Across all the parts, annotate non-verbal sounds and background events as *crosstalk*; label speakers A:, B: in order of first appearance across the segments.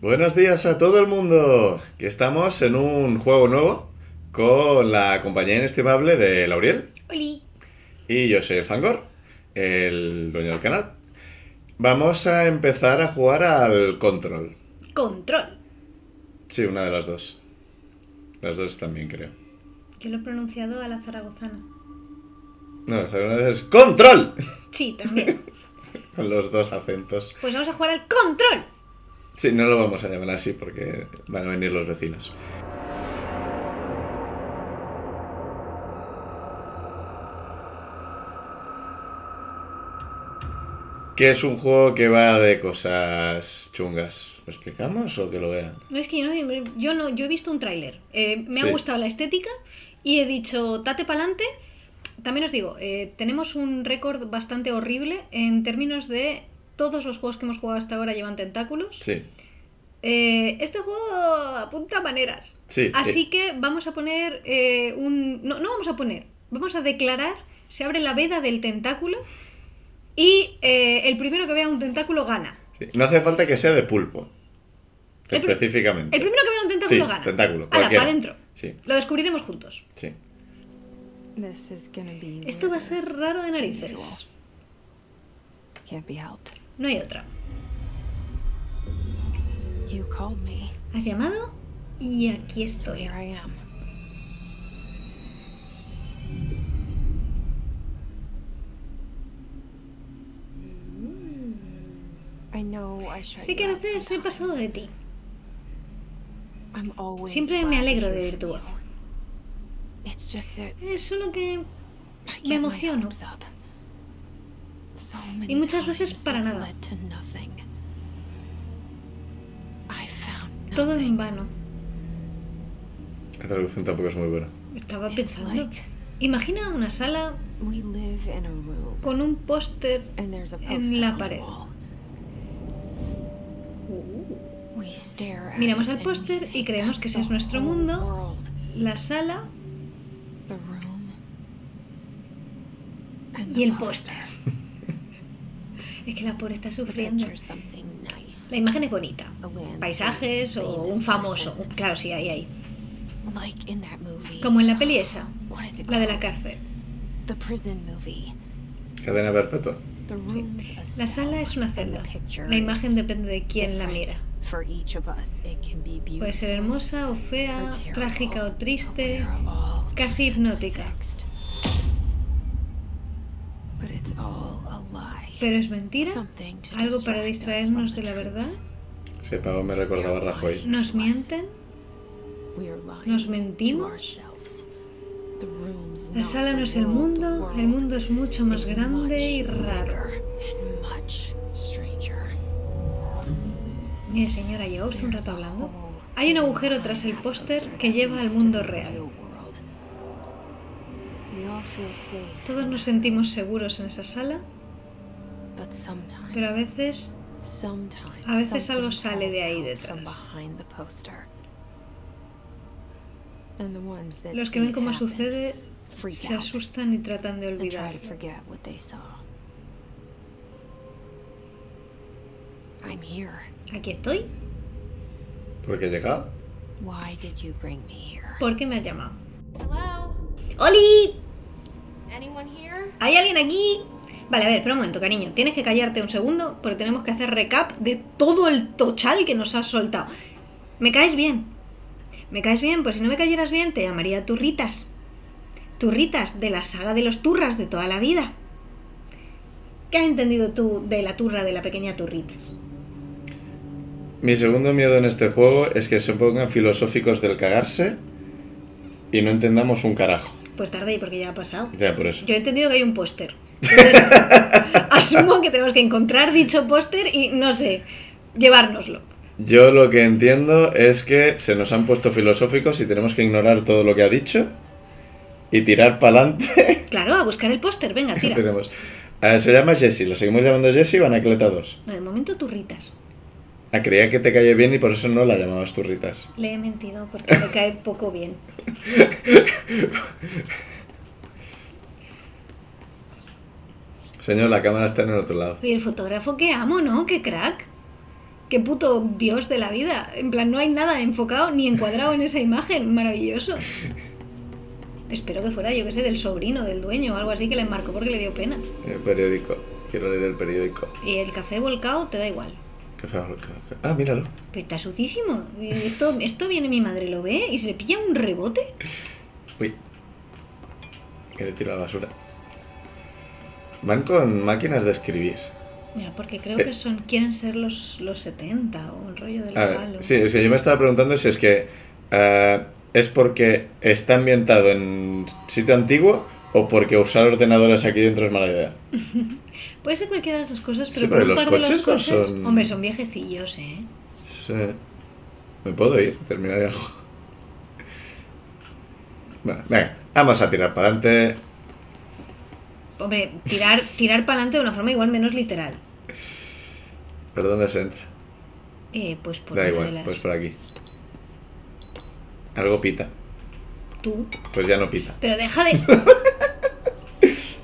A: Buenos días a todo el mundo. Que estamos en un juego nuevo con la compañía inestimable de Lauriel.
B: Oli.
A: Y yo soy el Fangor, el dueño del canal. Vamos a empezar a jugar al Control.
B: Control.
A: Sí, una de las dos. Las dos también, creo.
B: Yo lo he pronunciado a la zaragozana.
A: No, la segunda es ¡Control!
B: Sí, también. *laughs*
A: Con los dos acentos.
B: Pues vamos a jugar al control.
A: Sí, no lo vamos a llamar así porque van a venir los vecinos. Que es un juego que va de cosas chungas. ¿Lo explicamos o que lo vean?
B: No es que yo no, yo no, yo he visto un tráiler. Eh, me
A: Sí.
B: ha gustado la estética y he dicho, tate pa'lante. También os digo, eh, tenemos un récord bastante horrible en términos de todos los juegos que hemos jugado hasta ahora llevan tentáculos.
A: Sí.
B: Eh, este juego apunta maneras.
A: Sí,
B: Así
A: eh.
B: que vamos a poner eh, un... No, no vamos a poner. Vamos a declarar. Se abre la veda del tentáculo. Y eh, el primero que vea un tentáculo gana.
A: sí. No hace falta que sea de pulpo.
B: El
A: Específicamente.
B: El primero que vea un tentáculo
A: Sí,
B: gana.
A: tentáculo,
B: Ala, para adentro.
A: Sí,
B: Lo descubriremos juntos.
A: sí.
B: Esto va a ser raro de narices.
C: Can't be helped.
B: No hay otra.
C: You called me,
B: Has llamado y aquí estoy.
C: shut
B: Sé que a veces he pasado de ti. Siempre me alegro de oír tu voz. Es solo que... Me emociono. Y muchas veces
C: times
B: para nada.
C: led to nothing. I found
B: Todo en vano.
A: La traducción tampoco es muy buena.
B: Estaba pensando... Imagina una sala
C: we live in a room
B: con un póster en la
C: on the
B: pared.
C: wall. We stare at
B: Miramos al
C: and
B: póster
C: we
B: y
C: think
B: creemos que ese es nuestro mundo.
C: world,
B: La sala
C: the room, and
B: y
C: the
B: el
C: poster.
B: póster. Es que la pobre está
C: The
B: sufriendo. La imagen es bonita. Paisajes o un famoso. Claro, sí, ahí, ahí. Como en la peli esa, *gasps* la de la cárcel.
C: The prison movie.
A: Cadena perpetua.
C: A
B: La sala es una celda. La imagen depende de quién la mira.
C: For each of us, it can be
B: Puede ser
C: beautiful
B: hermosa o
C: or
B: fea, trágica o triste, casi hipnótica. Pero es mentira,
C: Something to
B: algo para
C: distract us
B: distraernos
C: from
B: de
C: the
B: la
C: truth.
B: verdad.
A: Pavo me recordaba a Rajoy.
B: Nos mienten, Nos mentimos. la sala no es el mundo, el mundo es mucho más grande y raro. Mire señora, lleva usted un rato hablando. Hay un agujero tras el póster que lleva al mundo real. Todos nos sentimos seguros en esa sala, pero a veces
C: sometimes
B: a veces algo
C: something
B: sale de ahí detrás.
C: behind the poster. And the ones that
B: los que ven cómo sucede se asustan y tratan de olvidar.
C: to forget what they saw. I'm here.
B: Aquí estoy.
A: ¿Por qué he llegado?
C: Why did you bring me here?
B: ¿Por qué me has llamado?
D: Hello?
B: ¡Oli!
D: Anyone here?
B: ¿Hay alguien aquí? Vale, a ver, espera un momento, cariño. Tienes que callarte un segundo porque tenemos que hacer recap de todo el tochal que nos has soltado. ¿Me caes bien? ¿Me caes bien? Pues si no me cayeras bien, te llamaría Turritas. Turritas, de la saga de los turras de toda la vida. ¿Qué has entendido tú de la turra de la pequeña Turritas?
A: Mi segundo miedo en este juego es que se pongan filosóficos del cagarse y no entendamos un carajo.
B: Pues tarde porque ya ha pasado.
A: Ya, por eso.
B: Yo he entendido que hay un póster. Entonces, *laughs* asumo que tenemos que encontrar dicho póster y, no sé, llevárnoslo.
A: Yo lo que entiendo es que se nos han puesto filosóficos y tenemos que ignorar todo lo que ha dicho y tirar para adelante. *laughs*
B: Claro, a buscar el póster, venga, tira. *laughs*
A: Tenemos. Eh, se llama Jessie, ¿la seguimos llamando Jessie o Anacleta 2?
B: No, de momento turritas.
A: Ah, creía que te cae bien y por eso no la llamabas turritas.
B: Le he mentido porque me cae poco bien.
A: Señor, la cámara está en el otro lado.
B: Oye, el fotógrafo que amo, ¿no? ¡Qué crack! Qué puto dios de la vida. En plan, no hay nada enfocado ni encuadrado en esa imagen. Maravilloso. Espero que fuera, yo que sé, del sobrino, del dueño o algo así que le marcó porque le dio pena.
A: El periódico. Quiero leer el periódico.
B: Y el café volcado te da igual.
A: Qué feo. Ah, míralo.
B: Pero está sucísimo. Y Esto, esto viene mi madre, lo ve y se le pilla un rebote.
A: Uy. Que le tiro a la basura. Van con máquinas de escribir.
B: Ya, porque creo
A: Eh.
B: que son quieren ser los, los 70 o el rollo del palo.
A: sí, es que yo me estaba preguntando si es que eh, es porque está ambientado en sitio antiguo o porque usar ordenadores aquí dentro es mala idea. *laughs*
B: Puede ser cualquiera de las dos cosas, pero
A: Sí,
B: por un
A: los
B: par de
A: no
B: coches,
A: son-
B: hombre, son viejecillos, ¿eh?
A: Sí. ¿Me puedo ir? Terminar algo. *laughs* Bueno, venga, vamos a tirar para adelante.
B: Hombre, tirar, *laughs* tirar para adelante de una forma igual menos literal.
A: ¿Por dónde se entra?
B: Eh, pues por
A: Da igual,
B: las...
A: pues por aquí. Algo pita.
B: Tú.
A: Pues ya no pita.
B: Pero deja de...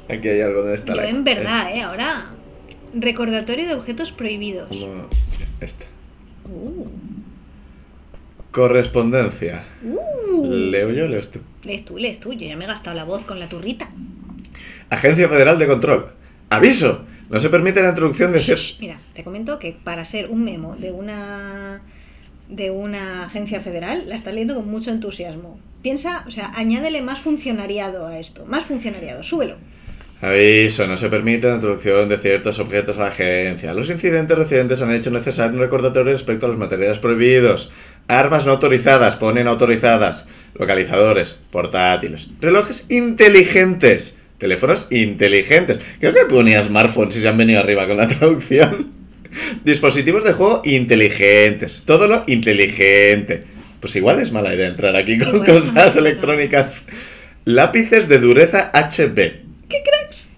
B: *laughs*
A: Aquí hay algo donde está
B: Yo
A: la.
B: en verdad, ¿eh? Ahora... Recordatorio de objetos prohibidos.
A: Como Este.
B: Uh,
A: Correspondencia.
B: uh.
A: ¿Leo yo o lees tú?
B: Lees tú, lees tú. Yo ya me he gastado la voz con la turrita.
A: Agencia Federal de Control. ¡Aviso! No se permite la introducción de ciertos.
B: Mira, te comento que para ser un memo de una de una agencia federal la estás leyendo con mucho entusiasmo. Piensa, o sea, añádele más funcionariado a esto, más funcionariado, súbelo.
A: Aviso, no se permite la introducción de ciertos objetos a la agencia. Los incidentes recientes han hecho necesario un recordatorio respecto a los materiales prohibidos. Armas no autorizadas, ponen autorizadas. Localizadores, portátiles. Relojes inteligentes. Teléfonos inteligentes. Creo que ponía smartphones si se han venido arriba con la *laughs* traducción. Dispositivos de juego inteligentes. Todo lo inteligente. Pues igual es mala idea entrar aquí con cosas electrónicas. Lápices de dureza HB.
B: ¿Qué cracks?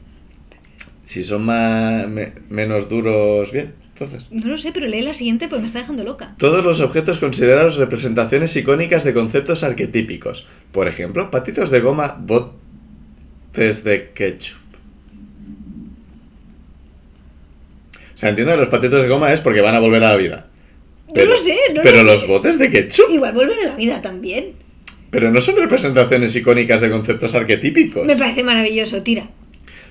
A: Si son más, me- menos duros, bien. Entonces,
B: No lo sé, pero lee la siguiente porque me está dejando loca.
A: todos los objetos considerados representaciones icónicas de conceptos arquetípicos. Por ejemplo, patitos de goma, botes de ketchup. O sea, entiendo que los patitos de goma es porque van a volver a la vida.
B: No lo sé, no lo
A: Pero
B: sé.
A: los botes de ketchup.
B: Igual volver a la vida también.
A: Pero no son representaciones icónicas de conceptos arquetípicos.
B: Me parece maravilloso, tira.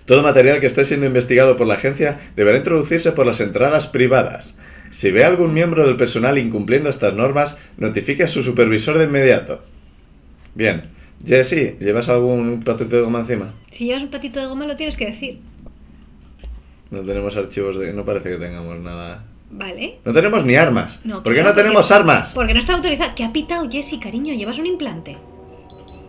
A: Todo material que esté siendo investigado por la agencia deberá introducirse por las entradas privadas. Si ve a algún miembro del personal incumpliendo estas normas, notifique a su supervisor de inmediato. Bien. Jesse, ¿llevas algún patito de goma encima?
B: Si llevas un patito de goma lo tienes que decir.
A: No tenemos archivos de... No parece que tengamos nada.
B: ¿Vale?
A: No tenemos ni armas.
B: No,
A: ¿Por qué no tenemos
B: porque-
A: armas?
B: Porque no está autorizada. ¿Qué ha pitado Jessy, cariño? ¿Llevas un implante?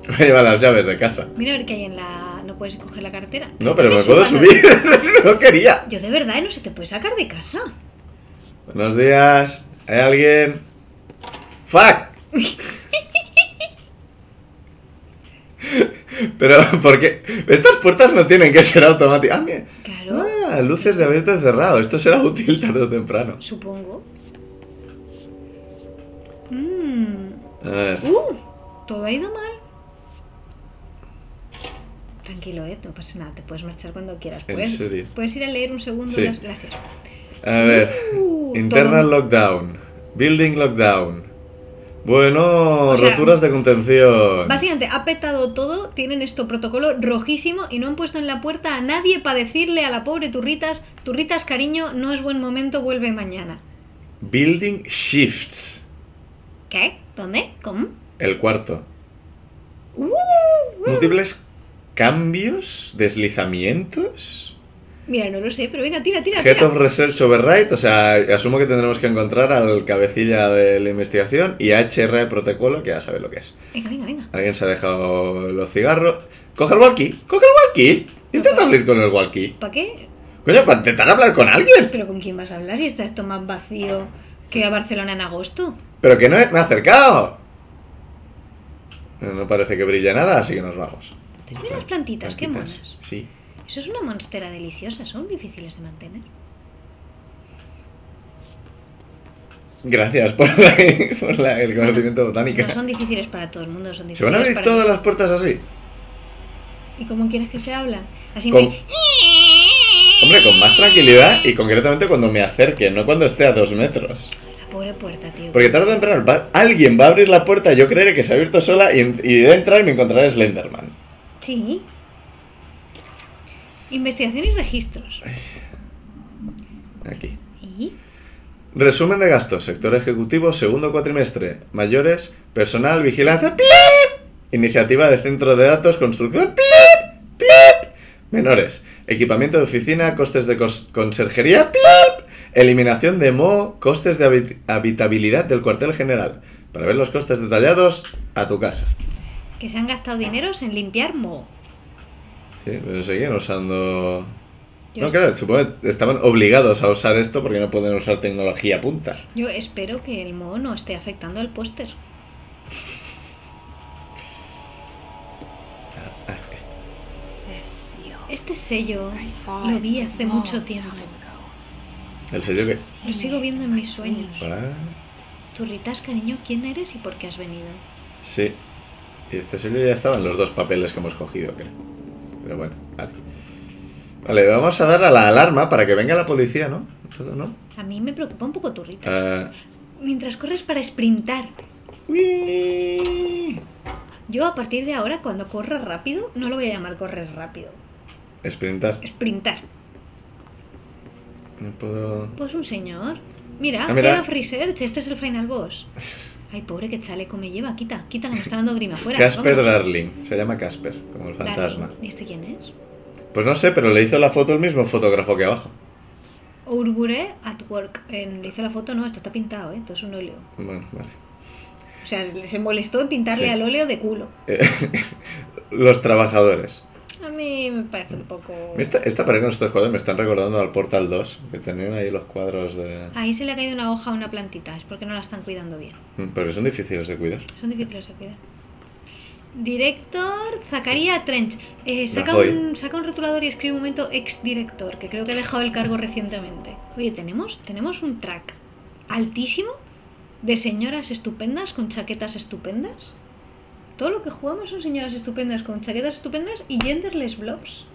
A: Voy a llevar las llaves de casa.
B: Mira a ver qué hay en la... ¿No puedes coger la cartera?
A: No,
B: ¿Qué
A: pero me puedo subir. *laughs* no quería.
B: Yo de verdad no se te puede sacar de casa.
A: Buenos días. ¿Hay alguien? ¡Fuck! *laughs* *laughs* Pero, ¿por qué? Estas puertas no tienen que ser automáticas. Ah, mira.
B: Claro.
A: Ah, luces de abierto y cerrado. Esto será útil tarde o temprano.
B: Supongo.
A: A ver.
B: Uh, todo ha ido mal. Tranquilo, eh, no pasa nada, te puedes marchar cuando quieras.
A: ¿En
B: Puedes,
A: serio?
B: puedes ir a leer un segundo
A: Sí.
B: las gracias.
A: A ver.
B: Uh,
A: Internal
B: todo.
A: lockdown. Building lockdown. Bueno,
B: O sea,
A: roturas de contención.
B: Básicamente, ha petado todo, tienen esto protocolo rojísimo y no han puesto en la puerta a nadie para decirle a la pobre Turritas, Turritas, cariño, no es buen momento, vuelve mañana.
A: Building shifts.
B: ¿Qué? ¿Dónde? ¿Cómo?
A: El cuarto.
B: Uh,
A: Múltiples cambios, deslizamientos.
B: Mira, no lo sé, pero venga, tira, tira,
A: Head
B: tira.
A: of Research Override, o sea, asumo que tendremos que encontrar al cabecilla de la investigación y HR protocolo, que ya sabe lo que es.
B: Venga, venga, venga.
A: Alguien se ha dejado los cigarros. ¡Coge el walkie! ¡Coge el walkie! Intenta hablar con el walkie.
B: ¿Para qué?
A: Coño, para intentar hablar con alguien.
B: ¿Pero con quién vas a hablar si está esto más vacío que a Barcelona en agosto?
A: Pero que no he- me ha acercado. No parece que brille nada, así que nos vamos.
B: Mira las plantitas, qué monas.
A: Sí.
B: Eso es una monstera deliciosa, son difíciles de mantener.
A: Gracias por, la- *laughs* por la- el conocimiento botánico.
B: No son difíciles para todo el mundo, son
A: ¿Se
B: difíciles
A: van a abrir
B: para
A: todas las puertas así?
B: ¿Y cómo quieres que se hablan? Así
A: Con-
B: me...
A: Hombre, con más tranquilidad y concretamente cuando me acerque, no cuando esté a dos metros.
B: pobre puerta, tío.
A: Porque tarde o temprano va- alguien va a abrir la puerta, yo creeré que se ha abierto sola y, y de entrar y me encontraré Slenderman.
B: Sí. Investigación y registros.
A: Aquí.
B: ¿Y?
A: Resumen de gastos, sector ejecutivo, segundo cuatrimestre, mayores, personal, vigilancia, ¡pip! Iniciativa de centro de datos, construcción, ¡pip! ¡pip! Menores, equipamiento de oficina, costes de conserjería, ¡pip! Eliminación de MO, costes de habi- habitabilidad del cuartel general. Para ver los costes detallados, a tu casa.
B: Que se han gastado dineros en limpiar Mo.
A: Sí, pero seguían usando...
B: Yo
A: No, claro, supongo que estaban obligados a usar esto porque no pueden usar tecnología punta.
B: Yo espero que el Mo no esté afectando al póster. Este sello lo vi hace mucho tiempo.
A: El sello que...
B: Lo sigo viendo en mis sueños.
A: Ah,
B: Turritas, cariño, ¿quién eres y por qué has venido?
A: sí. Y este sello ya estaba en los dos papeles que hemos cogido, creo. Pero bueno, vale. Vale, vamos a dar a la alarma para que venga la policía, ¿no? Todo, ¿no?
B: A mí me preocupa un poco Turritas.
A: Ah,
B: Mientras corres para sprintar. Yo a partir de ahora, cuando corra rápido, no lo voy a llamar correr rápido.
A: Sprintar.
B: Sprintar.
A: No puedo...
B: Pues un señor. Mira,
A: Ah, mira.
B: Head of Research, este es el final boss. *laughs* Ay, pobre, qué chaleco me lleva. Quita, quita, que me está dando grima *laughs* fuera.
A: Casper
B: Vamos.
A: Darling. Se llama Casper, como el fantasma.
B: Darling. ¿Y este quién es?
A: Pues no sé, pero le hizo la foto el mismo fotógrafo que abajo.
B: Urgure at work. Eh, le hizo la foto, no, esto está pintado, ¿eh? Esto es un óleo.
A: Bueno, vale.
B: O sea, se molestó en pintarle
A: Sí.
B: al óleo de culo.
A: Eh, *laughs* Los trabajadores.
B: A mí me parece un poco...
A: Esta, esta pared con estos cuadros me están recordando al Portal 2, que tenían ahí los cuadros de...
B: Ahí se le ha caído una hoja a una plantita, es porque no la están cuidando bien.
A: Mm, Pero son difíciles de cuidar.
B: Son difíciles de cuidar. Director Zacarías Trench. Eh, saca, un, saca un rotulador y escribe un momento ex-director, que creo que ha dejado el cargo recientemente. Oye, tenemos, tenemos un track altísimo de señoras estupendas con chaquetas estupendas. Todo lo que jugamos son señoras estupendas con chaquetas estupendas y genderless blobs.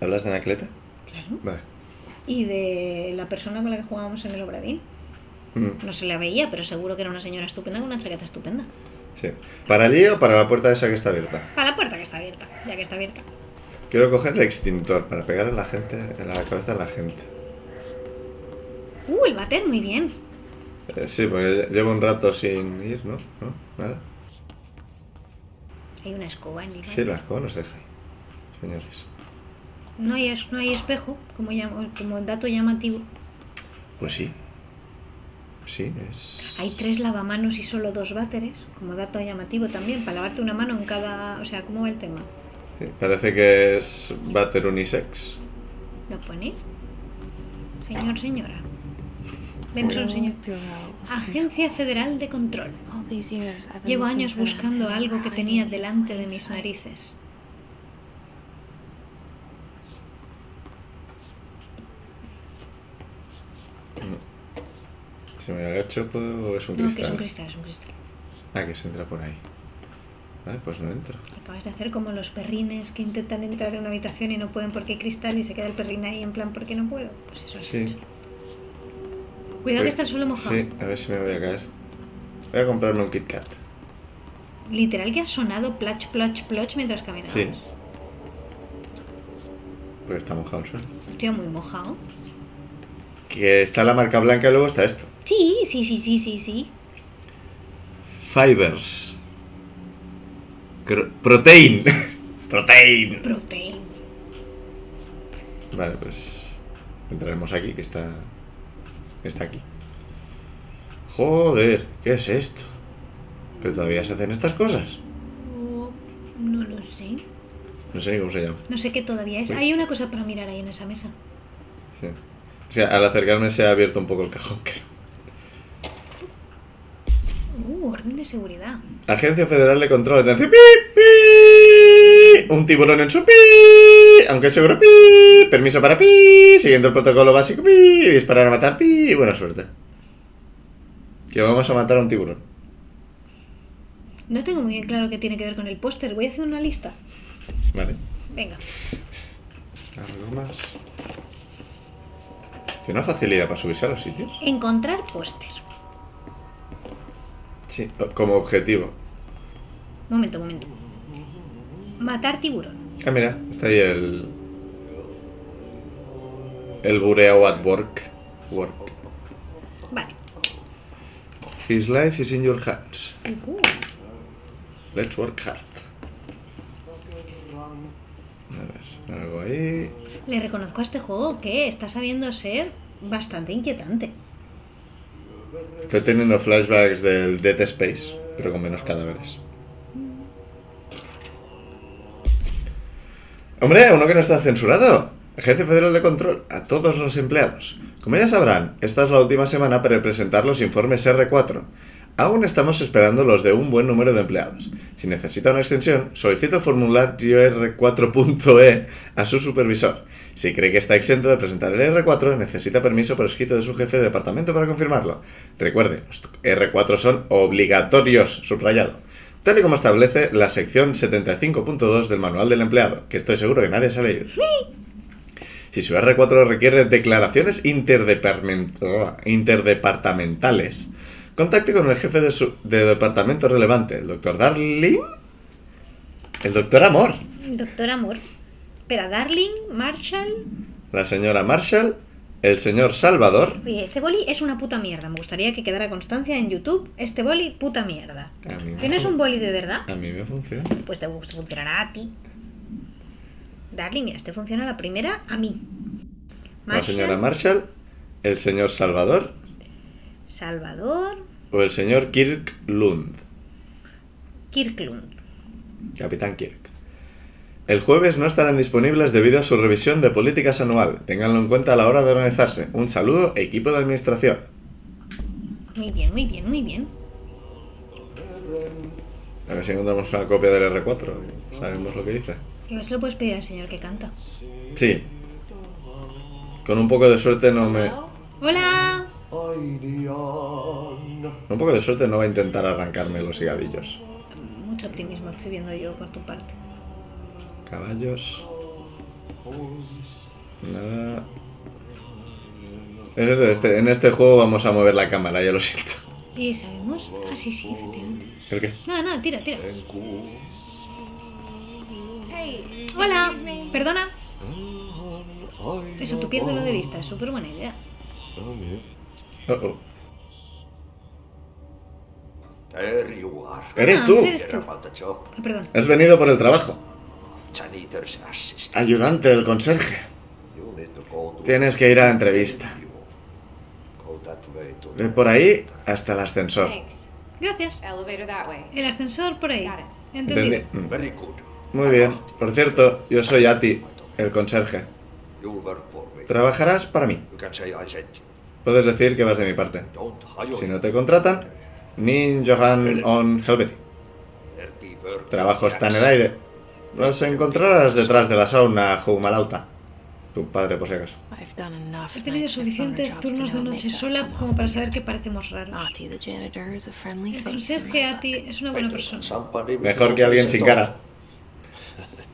A: ¿Hablas de Anacleta?
B: Claro.
A: Vale.
B: Y de la persona con la que jugábamos en el Obradín.
A: Mm,
B: No se la veía, pero seguro que era una señora estupenda con una chaqueta estupenda.
A: sí. ¿Para allí o para la puerta esa que está abierta?
B: Para la puerta que está abierta, ya que está abierta.
A: Quiero coger el extintor para pegar en la gente, en la cabeza de la gente.
B: Uh, el bater, muy bien.
A: Eh, sí, porque llevo un rato sin ir, ¿no? ¿No? ¿Nada?
B: Hay una escoba en el
A: Sí, la escoba nos deja ahí, señores.
B: no, hay, es- no hay espejo, como, llamo- como dato llamativo.
A: Pues sí. Sí, es...
B: Hay tres lavamanos y solo dos váteres, como dato llamativo también, para lavarte una mano en cada... O sea, ¿cómo va el tema?
A: sí, Parece que es váter unisex.
B: ¿Lo pone? Señor, señora. Benson, señor. Agencia Federal de Control. Llevo años buscando algo que tenía delante de mis narices.
A: Si me agacho, ¿puedo? Es un
B: No, que
A: cristal.
B: es un cristal, es un cristal.
A: Ah, que se entra por ahí. Vale, pues no entro.
B: Acabas de hacer como los perrines que intentan entrar en una habitación y no pueden porque hay cristal y se queda el perrín ahí en plan porque no puedo. Pues eso has
A: Sí.
B: hecho. Cuidado que está el suelo mojado.
A: Sí, a ver si me voy a caer. Voy a comprarme un Kit Kat.
B: Literal que ha sonado plach, plach, ploch mientras caminabas.
A: Sí. Porque está mojado el suelo.
B: Tío, muy mojado.
A: Que está la marca blanca y luego está esto.
B: Sí, sí, sí, sí, sí, sí.
A: Fibers. Cro- protein. *laughs* protein.
B: Protein.
A: Vale, pues entraremos aquí, que está está aquí. Joder, ¿qué es esto? Pero todavía se hacen estas cosas.
B: Oh, no lo sé.
A: No sé ni cómo se llama.
B: No sé qué todavía es. Hay una cosa para mirar ahí en esa mesa.
A: Sí. O sea, al acercarme se ha abierto un poco el cajón, *laughs* creo.
B: Uh, orden de seguridad.
A: Agencia Federal de Control. Atención. ¡Pi, pi! Un tiburón en su pi. Aunque seguro pi. Permiso para pi. Siguiendo el protocolo básico pi. Disparar a matar pi. Buena suerte. Que vamos a matar a un tiburón.
B: No tengo muy bien claro qué tiene que ver con el póster. Voy a hacer una lista.
A: Vale.
B: Venga.
A: Algo más. Tiene una facilidad para subirse a los sitios.
B: Encontrar póster.
A: Sí, como objetivo.
B: Momento, momento. Matar tiburón.
A: Ah, mira, está ahí el. El Bureo at work. Work.
B: Vale.
A: His life is in your hands.
B: Uh,
A: Let's work hard. A ver, algo ahí.
B: le reconozco a este juego que está sabiendo ser bastante inquietante.
A: Estoy teniendo flashbacks del Dead Space, pero con menos cadáveres. Hombre, uno que no está censurado. Agencia Federal de Control, a todos los empleados. Como ya sabrán, esta es la última semana para presentar los informes R4. Aún estamos esperando los de un buen número de empleados. Si necesita una extensión, solicita el formulario R4.e E a su supervisor. Si cree que está exento de presentar el R4, necesita permiso por escrito de su jefe de departamento para confirmarlo. Recuerde, los R4 son obligatorios, subrayado. Tal y como establece la sección 75.2 del Manual del Empleado, que estoy seguro que nadie se ha leído. Si su R4 requiere declaraciones oh, interdepartamentales, contacte con el jefe de, su, de departamento relevante, el doctor Darling. El doctor Amor,
B: Doctor Amor. Espera, Darling, Marshall.
A: la señora Marshall, el señor Salvador.
B: Oye, este boli es una puta mierda. Me gustaría que quedara constancia en YouTube. Este boli, puta mierda. ¿Tienes un boli de verdad?
A: A mí me funciona.
B: Pues te funcionará a ti. Darling, mira, este funciona la primera a mí.
A: La señora
B: Marshall,
A: el señor Salvador
B: Salvador,
A: o el señor Kirk Lund.
B: Kirklund.
A: Capitán Kirk. El jueves no estarán disponibles debido a su revisión de políticas anual. Ténganlo en cuenta a la hora de organizarse. Un saludo, equipo de administración.
B: Muy bien, muy bien, muy bien.
A: A ver si encontramos una copia del R4. Sabemos lo que dice.
B: Y eso lo puedes pedir al señor que canta.
A: Sí. Con un poco de suerte no me.
B: ¡Hola!
A: Con un poco de suerte no va a intentar arrancarme los higadillos.
B: Mucho optimismo estoy viendo yo por tu parte.
A: Caballos. Nada. Este- en este juego vamos a mover la cámara, ya lo siento.
B: ¿Y sabemos? Ah, sí, sí, efectivamente.
A: ¿El qué?
B: Nada, nada, tira, tira.
D: Hey.
B: Hola, perdona. Eso, tú piérdelo de vista, es súper buena idea.
A: Oh, oh.
E: There you are.
A: Eres
B: Ah,
A: tú.
B: eres tú. Ah, perdón.
A: Has venido por el trabajo. Ayudante del conserje. Tienes que ir a la entrevista. Ve por ahí hasta el ascensor.
B: Gracias. El ascensor por ahí. Entendido.
A: Mm. Muy bien. Por cierto, yo soy Ati, el conserje. Trabajarás para mí. Puedes decir que vas de mi parte. Si no te contratan, Nin Johan on Helveti. Trabajo está en el aire. Los encontrarás detrás de la sauna Jumalauta. Tu padre, por si acaso.
B: He tenido suficientes turnos de noche sola como para saber que parecemos raros. El conserje Ati es una buena persona.
A: Mejor que alguien sin cara.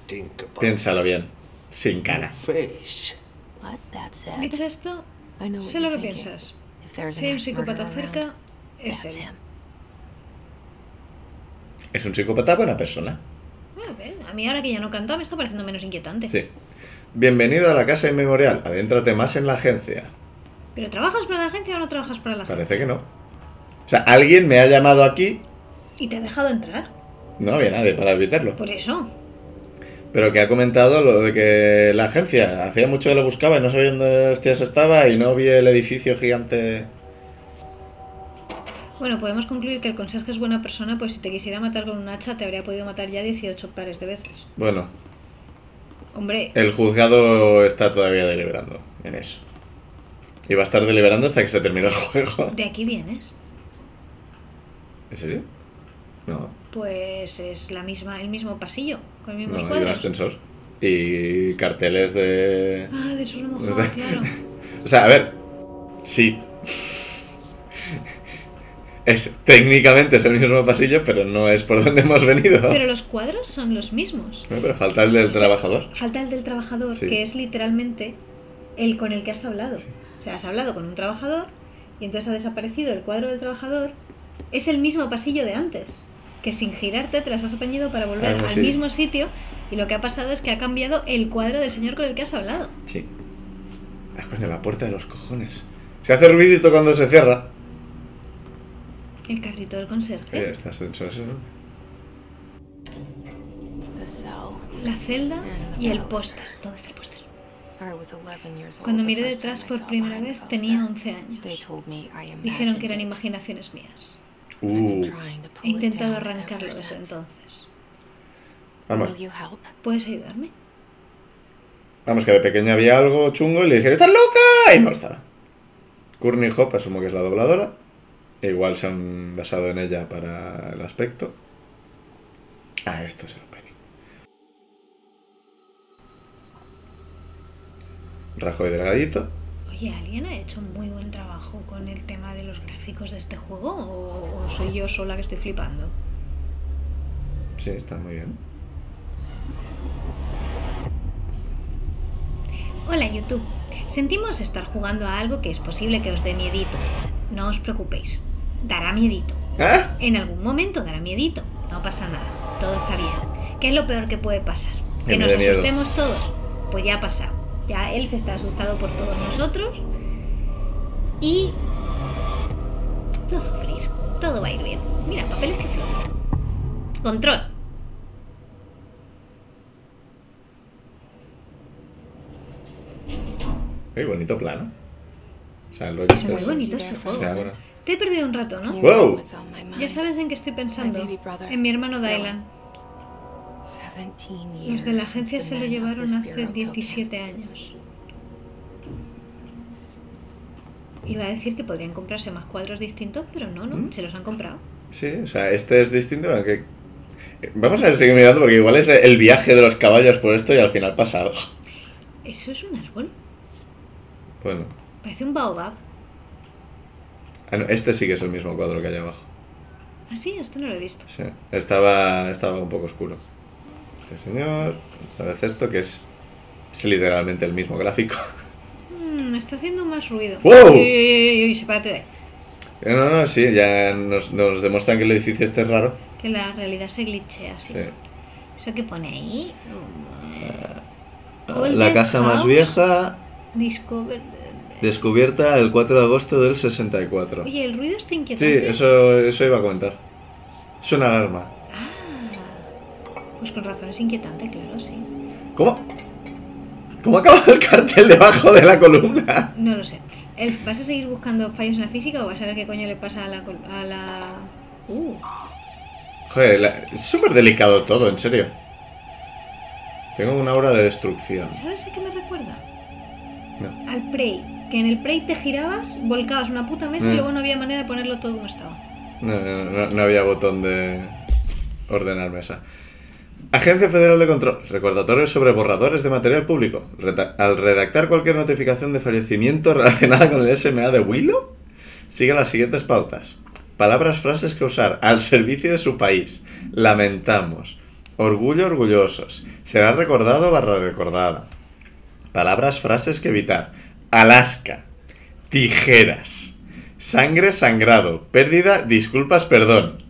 A: *laughs* Piénsalo bien. Sin cara.
B: Dicho esto, sé lo que piensas. Si hay un psicópata cerca, es él.
A: Es un psicópata buena persona.
B: A ver, a mí ahora que ya no canta me está pareciendo menos inquietante.
A: Sí. Bienvenido a la casa inmemorial. Adéntrate más en la agencia.
B: ¿Pero trabajas para la agencia o no trabajas para la agencia?
A: Parece que no. O sea, alguien me ha llamado aquí.
B: ¿Y te ha dejado entrar?
A: No había nadie para evitarlo.
B: Por eso.
A: Pero que ha comentado lo de que la agencia hacía mucho que lo buscaba y no sabía dónde hostias estaba y no vi el edificio gigante.
B: Bueno, podemos concluir que el conserje es buena persona, pues si te quisiera matar con un hacha te habría podido matar ya 18 pares de veces.
A: Bueno,
B: Hombre,
A: el juzgado está todavía deliberando en eso. Y va a estar deliberando hasta que se termine el juego.
B: ¿de aquí vienes?
A: ¿En serio? No,
B: Pues es la misma, el mismo pasillo, con
A: no,
B: mismos
A: hay un ascensor. Y carteles de...
B: Ah, de mojado, *laughs* claro.
A: O sea, a ver, sí. Es, técnicamente es el mismo pasillo, pero no es por donde hemos venido.
B: Pero los cuadros son los mismos.
A: No, pero falta el del trabajador.
B: Falta el del trabajador,
A: Sí.
B: que es literalmente el con el que has hablado. O sea, has hablado con un trabajador y entonces ha desaparecido el cuadro del trabajador. Es el mismo pasillo de antes, que sin girarte te las has apañado para volver al
A: sí.
B: mismo sitio y lo que ha pasado es que ha cambiado el cuadro del señor con el que has hablado.
A: Sí. Ah, coño, la puerta de los cojones. Se hace ruidito cuando se cierra.
B: El carrito del
A: Sí,
B: conserje,
A: está ascensor, eso, ¿no?
C: The cell.
B: la celda y el póster. ¿Dónde está el póster?
C: I was 11 years old
B: Cuando miré detrás por primera vez tenía
C: there.
B: 11 años.
C: They told me I
B: Dijeron que eran imaginaciones mías.
A: Uh.
B: He intentado arrancarlo desde entonces.
A: Vamos.
B: ¿Puedes ayudarme?
A: Vamos, que de pequeña había algo chungo y le dijeron ¡Estás loca! Y no estaba. Courtney Hop asumo que es la dobladora. Igual se han basado en ella para el aspecto. Ah, esto es el opening. Rajoy delgadito.
B: Oye, ¿alguien ha hecho un muy buen trabajo con el tema de los gráficos de este juego? ¿O, o soy yo sola que estoy flipando?
A: Sí, está muy bien.
B: Hola YouTube. Sentimos estar jugando a algo que es posible que os dé miedito. No os preocupéis. Dará miedito.
A: ¿Ah?
B: En algún momento dará miedito. No pasa nada. Todo está bien. ¿Qué es lo peor que puede pasar?
A: Que
B: ¿Que
A: me
B: nos
A: miedo.
B: asustemos todos? Pues ya ha pasado. Ya Elf está asustado por todos nosotros. Y... No sufrir. Todo va a ir bien. Mira, papeles que flotan. Control.
A: Muy bonito plano. O sea, rollo
B: Es muy bonito este juego. Te he perdido un rato, ¿no?
A: Wow.
B: Ya sabes en qué estoy pensando.
C: My baby brother,
B: En mi hermano
C: Dylan.
B: Dylan.
C: 17
B: Los
C: years
B: de la agencia
C: the
B: se lo llevaron hace
C: bureau took him.
B: 17 años. Iba a decir que podrían comprarse más cuadros distintos, pero no, no,
A: ¿Mm?
B: se los han comprado.
A: Sí, o sea, este es distinto. aunque- Vamos a seguir mirando porque igual es el viaje de los caballos por esto y al final pasa algo.
B: ¿Eso es un árbol?
A: Bueno,
B: Parece un baobab.
A: Ah, no, este sí que es el mismo cuadro que hay abajo.
B: Ah, sí, esto no lo he visto.
A: Sí, estaba, estaba un poco oscuro. Este señor, otra vez esto que es, es literalmente el mismo gráfico.
B: Mm, está haciendo más ruido.
A: ¡Wow!
B: Uy, uy, uy, sepárate de ahí.
A: Eh, No, no, sí, ya nos, nos demuestran que el edificio este es raro.
B: Que la realidad se glitchea, sí.
A: Sí.
B: ¿Eso que pone ahí?
A: La
B: Oldest
A: casa más
B: house.
A: vieja,
B: Discover...
A: descubierta el 4 de agosto del 64.
B: Oye, el ruido está
A: Sí,
B: inquietante.
A: eso, eso iba a comentar. Es una alarma.
B: Pues con razón es inquietante, claro, sí.
A: ¿Cómo? ¿Cómo acaba el cartel debajo de la columna?
B: No lo sé. ¿vas a seguir buscando fallos en la física o vas a ver qué coño le pasa a la... A la... Uh,
A: Joder, la- es súper delicado todo, en serio. Tengo una aura de destrucción.
B: ¿Sabes a qué me recuerda?
A: No.
B: Al Prey. Que en el Prey te girabas, volcabas una puta mesa y
A: Mm.
B: luego no había manera de ponerlo todo como estaba.
A: No, no, no- no había botón de ordenar mesa. Agencia Federal de Control. Recordatorio sobre borradores de material público. Reta- al redactar cualquier notificación de fallecimiento *laughs* relacionada con el SMA de Willow, sigue las siguientes pautas. Palabras, frases que usar al servicio de su país. Lamentamos. Orgullo, orgullosos. Será recordado barra recordada. Palabras, frases que evitar. Alaska. Tijeras. Sangre, sangrado. Pérdida, disculpas, perdón.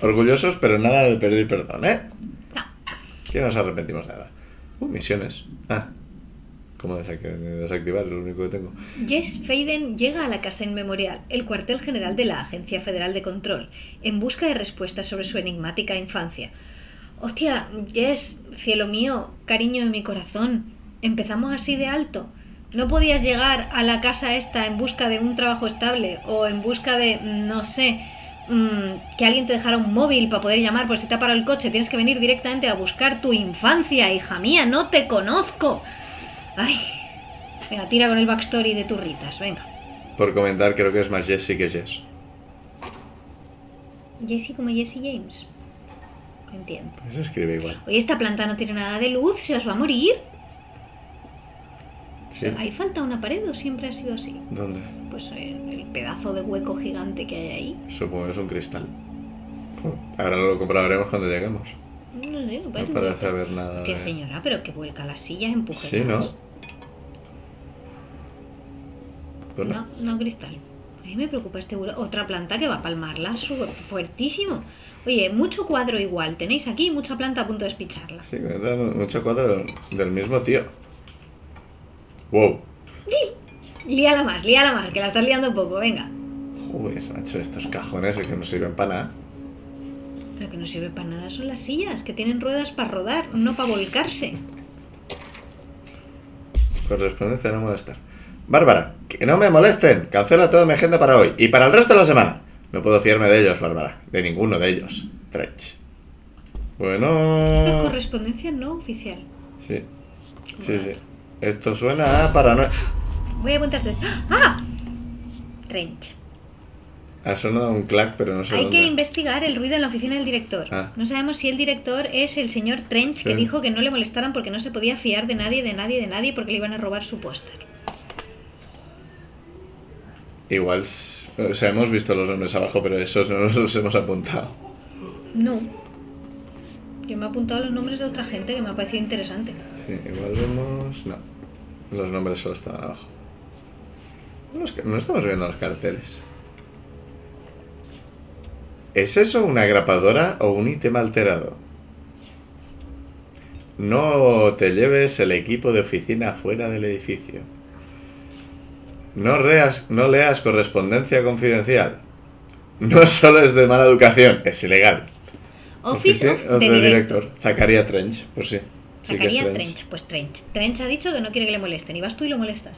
A: Orgullosos, pero nada de pedir perdón, ¿eh?
B: No.
A: Que no nos arrepentimos de nada. Uh, misiones. Ah. ¿Cómo desac- desactivar? Es lo único que tengo.
B: Jess Faden llega a la casa inmemorial, el cuartel general de la Agencia Federal de Control, en busca de respuestas sobre su enigmática infancia. Hostia, Jess, cielo mío, cariño de mi corazón, empezamos así de alto. ¿No podías llegar a la casa esta en busca de un trabajo estable o en busca de, mm, no sé, mm, que alguien te dejara un móvil para poder llamar por si te ha parado el coche? Tienes que venir directamente a buscar tu infancia, hija mía, no te conozco. Ay, venga, tira con el backstory de turritas, venga.
A: Por comentar, creo que es más Jessie que Jess.
B: Jessie como Jessie James. Entiendo.
A: Se escribe igual.
B: Oye, esta planta no tiene nada de luz, se os va a morir.
A: Sí.
B: ¿Ahí falta una pared o siempre ha sido así?
A: ¿Dónde?
B: Pues el, el pedazo de hueco gigante que hay ahí.
A: Supongo que es un cristal. Ahora lo comprobaremos cuando lleguemos.
B: No sé, no
A: No
B: parece
A: parece
B: un-
A: haber nada.
B: Hostia,
A: de-
B: señora, pero que vuelca las sillas, empuje.
A: Sí, ¿no? Pues no.
B: No, no cristal. A mí me preocupa este buro- Otra planta que va a palmarla su- fuertísimo. Oye, mucho cuadro igual. Tenéis aquí mucha planta a punto de espicharla.
A: Sí, mucho cuadro del mismo tío. Wow.
B: Líala más, líala más, que la estás liando un poco, venga.
A: Joder, macho, estos cajones que no sirven para nada.
B: Lo que no sirve para nada son las sillas, que tienen ruedas para rodar, no para volcarse.
A: Correspondencia no molestar. Bárbara, que no me molesten. Cancela toda mi agenda para hoy y para el resto de la semana. No puedo fiarme de ellos, Bárbara. De ninguno de ellos. Trench. Bueno.
B: Esto es correspondencia no oficial.
A: Sí. Sí, sí. Esto suena a paranoia.
B: Voy a apuntarte esto. ¡Ah! Trench.
A: Ha sonado un clack, pero no sé
B: Hay
A: dónde.
B: que investigar el ruido en la oficina del director.
A: Ah.
B: No sabemos si el director es el señor Trench que dijo que no le molestaran porque no se podía fiar de nadie, de nadie, de nadie porque le iban a robar su póster.
A: Igual, o sea, hemos visto los nombres abajo, pero esos no nos *laughs* los hemos apuntado.
B: No. Yo me he apuntado los nombres de otra gente que me ha parecido interesante.
A: Sí, igual vemos... No, los nombres solo estaban abajo. No estamos viendo los carteles. ¿Es eso una grapadora o un ítem alterado? No te lleves el equipo de oficina fuera del edificio. No, reas, no leas correspondencia confidencial. No solo es de mala educación, es ilegal.
B: Office of,
A: of
B: the
A: the
B: Director.
A: Director. Zacarías Trench, pues sí. Sí que es
B: Sacaría
A: Trench.
B: Trench. Pues Trench. Trench ha dicho que no quiere que le molesten. Y vas tú y lo molestas.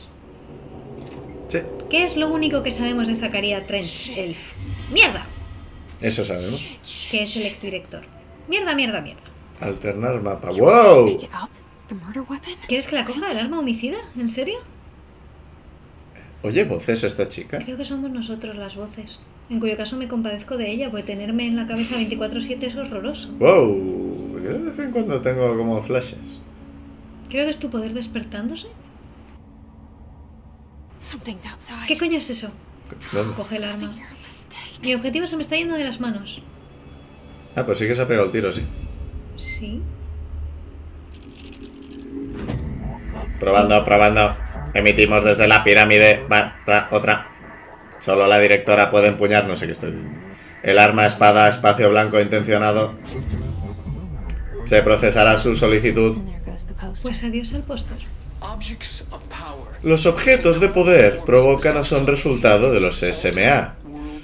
A: Sí,
B: ¿Qué es lo único que sabemos de Zacarías Trench? Elf. ¡Mierda!
A: eso sabemos.
B: Que es el exdirector. Mierda, mierda, mierda.
A: Alternar mapa. ¡Wow!
B: ¿Quieres que la coja el arma homicida? ¿En serio?
A: Oye, voces esta chica.
B: Creo que somos nosotros las voces. En cuyo caso me compadezco de ella, porque tenerme en la cabeza 24-7 es horroroso.
A: ¡Wow! Yo de vez en cuando tengo como flashes.
B: Creo que es tu poder despertándose. ¿Qué coño es eso?
A: ¿Dónde?
B: Coge el arma. Mi objetivo se me está yendo de las manos.
A: Ah, pues sí que se ha pegado el tiro, sí.
B: Sí.
A: Probando, probando. Emitimos desde la pirámide. Va, va, otra. Solo la directora puede empuñar, no sé qué estoy. El arma, espada, espacio blanco intencionado. Se procesará su solicitud.
B: Pues adiós al póster.
A: Los objetos de poder provocan o son resultado de los SMA.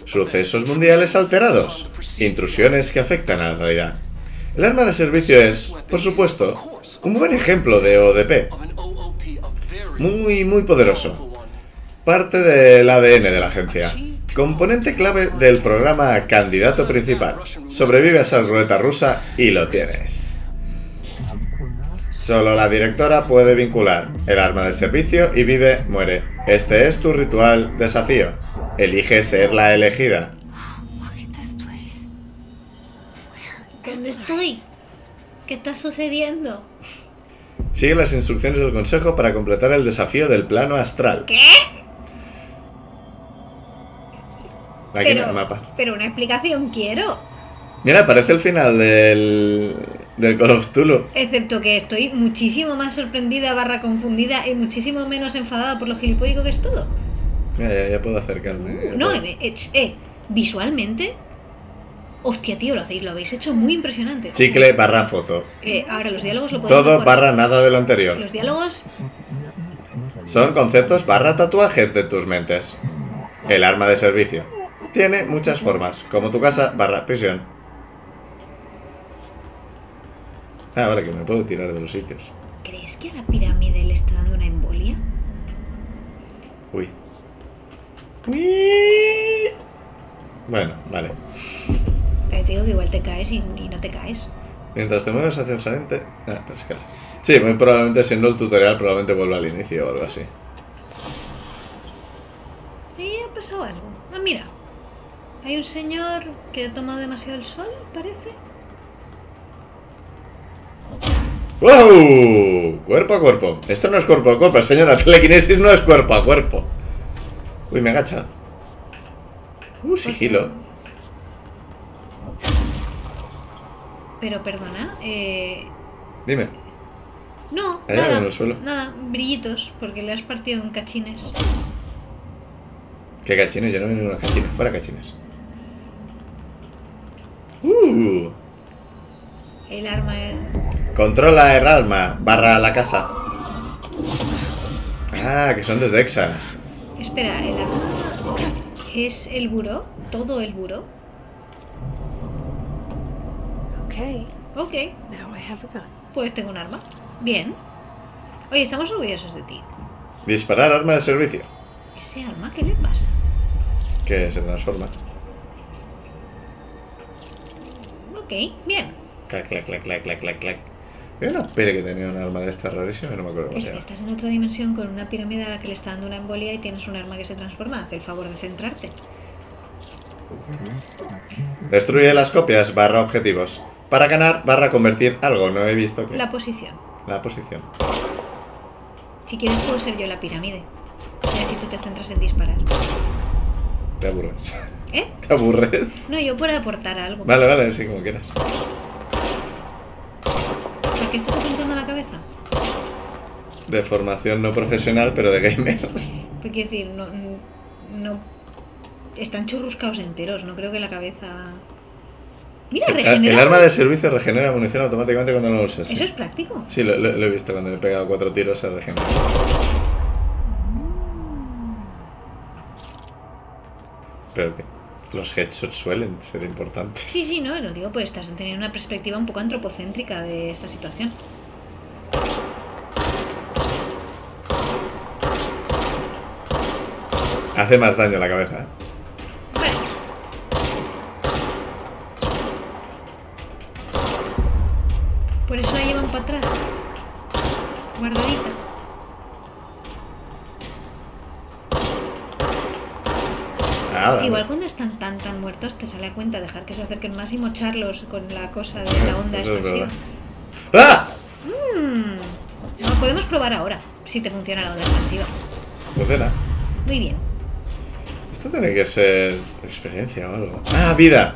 A: Sucesos mundiales alterados. Intrusiones que afectan a la realidad. El arma de servicio es, por supuesto, un buen ejemplo de ODP. Muy, muy poderoso. Parte del ADN de la agencia. Componente clave del programa Candidato Principal. Sobrevive a esa ruleta rusa y lo tienes. Solo la directora puede vincular el arma de servicio y vive, muere. Este es tu ritual desafío. Elige ser la elegida.
B: ¿Dónde estoy? ¿Qué está sucediendo?
A: Sigue las instrucciones del consejo para completar el desafío del plano astral.
B: ¿Qué?
A: Aquí en el mapa.
B: pero una explicación quiero.
A: Mira, parece el final del, del Call of Tulu.
B: Excepto que estoy muchísimo más sorprendida barra confundida y muchísimo menos enfadada por lo gilipollico que es todo.
A: Mira, ya, ya puedo acercarme. ya
B: No,
A: puedo.
B: eh, eh, eh, visualmente... Hostia, tío, lo hacéis, lo habéis hecho muy impresionante.
A: Chicle barra foto.
B: Eh, ahora los diálogos lo podemos
A: Todo
B: mejorar.
A: barra nada de lo anterior.
B: Los diálogos...
A: Son conceptos barra tatuajes de tus mentes. El arma de servicio. Tiene muchas formas, como tu casa barra prisión. Ah, vale, que me puedo tirar de los sitios.
B: ¿Crees que a la pirámide le está dando una embolia?
A: Uy. Uy. Bueno, vale.
B: Te digo que igual te caes y, y no te caes.
A: Mientras te mueves hacia un saliente... Ah, pero escala. Sí, muy probablemente siendo el tutorial probablemente vuelva al inicio o algo así.
B: Y ha pasado algo. Ah, mira. Hay un señor que ha tomado demasiado el sol, parece.
A: ¡Wow! Cuerpo a cuerpo. Esto no es cuerpo a cuerpo, señora. *laughs* Telequinesis no es cuerpo a cuerpo. Uy, me agacha. Uh, sigilo.
B: Pero perdona, eh...
A: Dime.
B: No, nada,
A: en el suelo.
B: nada, brillitos, porque le has partido en cachines.
A: ¿Qué cachines? Yo no veo ninguna cachines. Fuera cachines. Uh,
B: El arma.
A: controla el alma. Barra la casa. Ah, que son de Texas.
B: Espera, el arma. ¿Es el buró? ¿Todo el buró?
C: Okay,
B: Ok,
C: gun.
B: pues tengo un arma. Bien. Oye, estamos orgullosos de ti.
A: Disparar arma de servicio.
B: ¿Ese arma qué le pasa?
A: Que se transforma.
B: Ok, bien.
A: Clac, clac, clac, clac, clac, clac, clac. Era una peli que tenía un arma de esta rarísima, no me acuerdo cómo
B: estás en otra dimensión con una pirámide a la que le está dando una embolia y tienes un arma que se transforma. Haz el favor de centrarte.
A: Destruye las copias, barra objetivos. Para ganar, barra convertir algo, no he visto que.
B: La posición.
A: La posición.
B: Si quieres puedo ser yo la pirámide. Y así tú te centras en disparar.
A: Te aburres.
B: ¿Eh? *laughs*
A: Te aburres.
B: No, yo puedo aportar algo.
A: Vale, vale, sí, como quieras.
B: ¿Por qué estás apuntando a la cabeza?
A: De formación no profesional, pero de gamer.
B: Pues quiero decir, no, no. Están churruscados enteros, no creo que la cabeza. Mira,
A: El,
B: regenera.
A: el arma de servicio regenera munición automáticamente cuando no lo usas.
B: Eso es práctico.
A: Sí, lo, lo- lo he visto. Cuando le he pegado cuatro tiros se regenera. Pero que los headshots suelen ser importantes.
B: Sí, sí, no, lo digo, pues estás teniendo una perspectiva un poco antropocéntrica de esta situación.
A: Hace más daño la cabeza. ¿eh?
B: Vale. Por eso la llevan para atrás. Guardadita.
A: Ahora.
B: Igual cuando están tan tan muertos te sale a cuenta dejar que se acerquen más y mocharlos con la cosa de la onda
A: Eso
B: expansiva.
A: ¡Ah!
B: Lo podemos probar ahora, si te funciona la onda expansiva.
A: Funciona.
B: Muy bien.
A: Esto tiene que ser experiencia o algo. Ah, vida.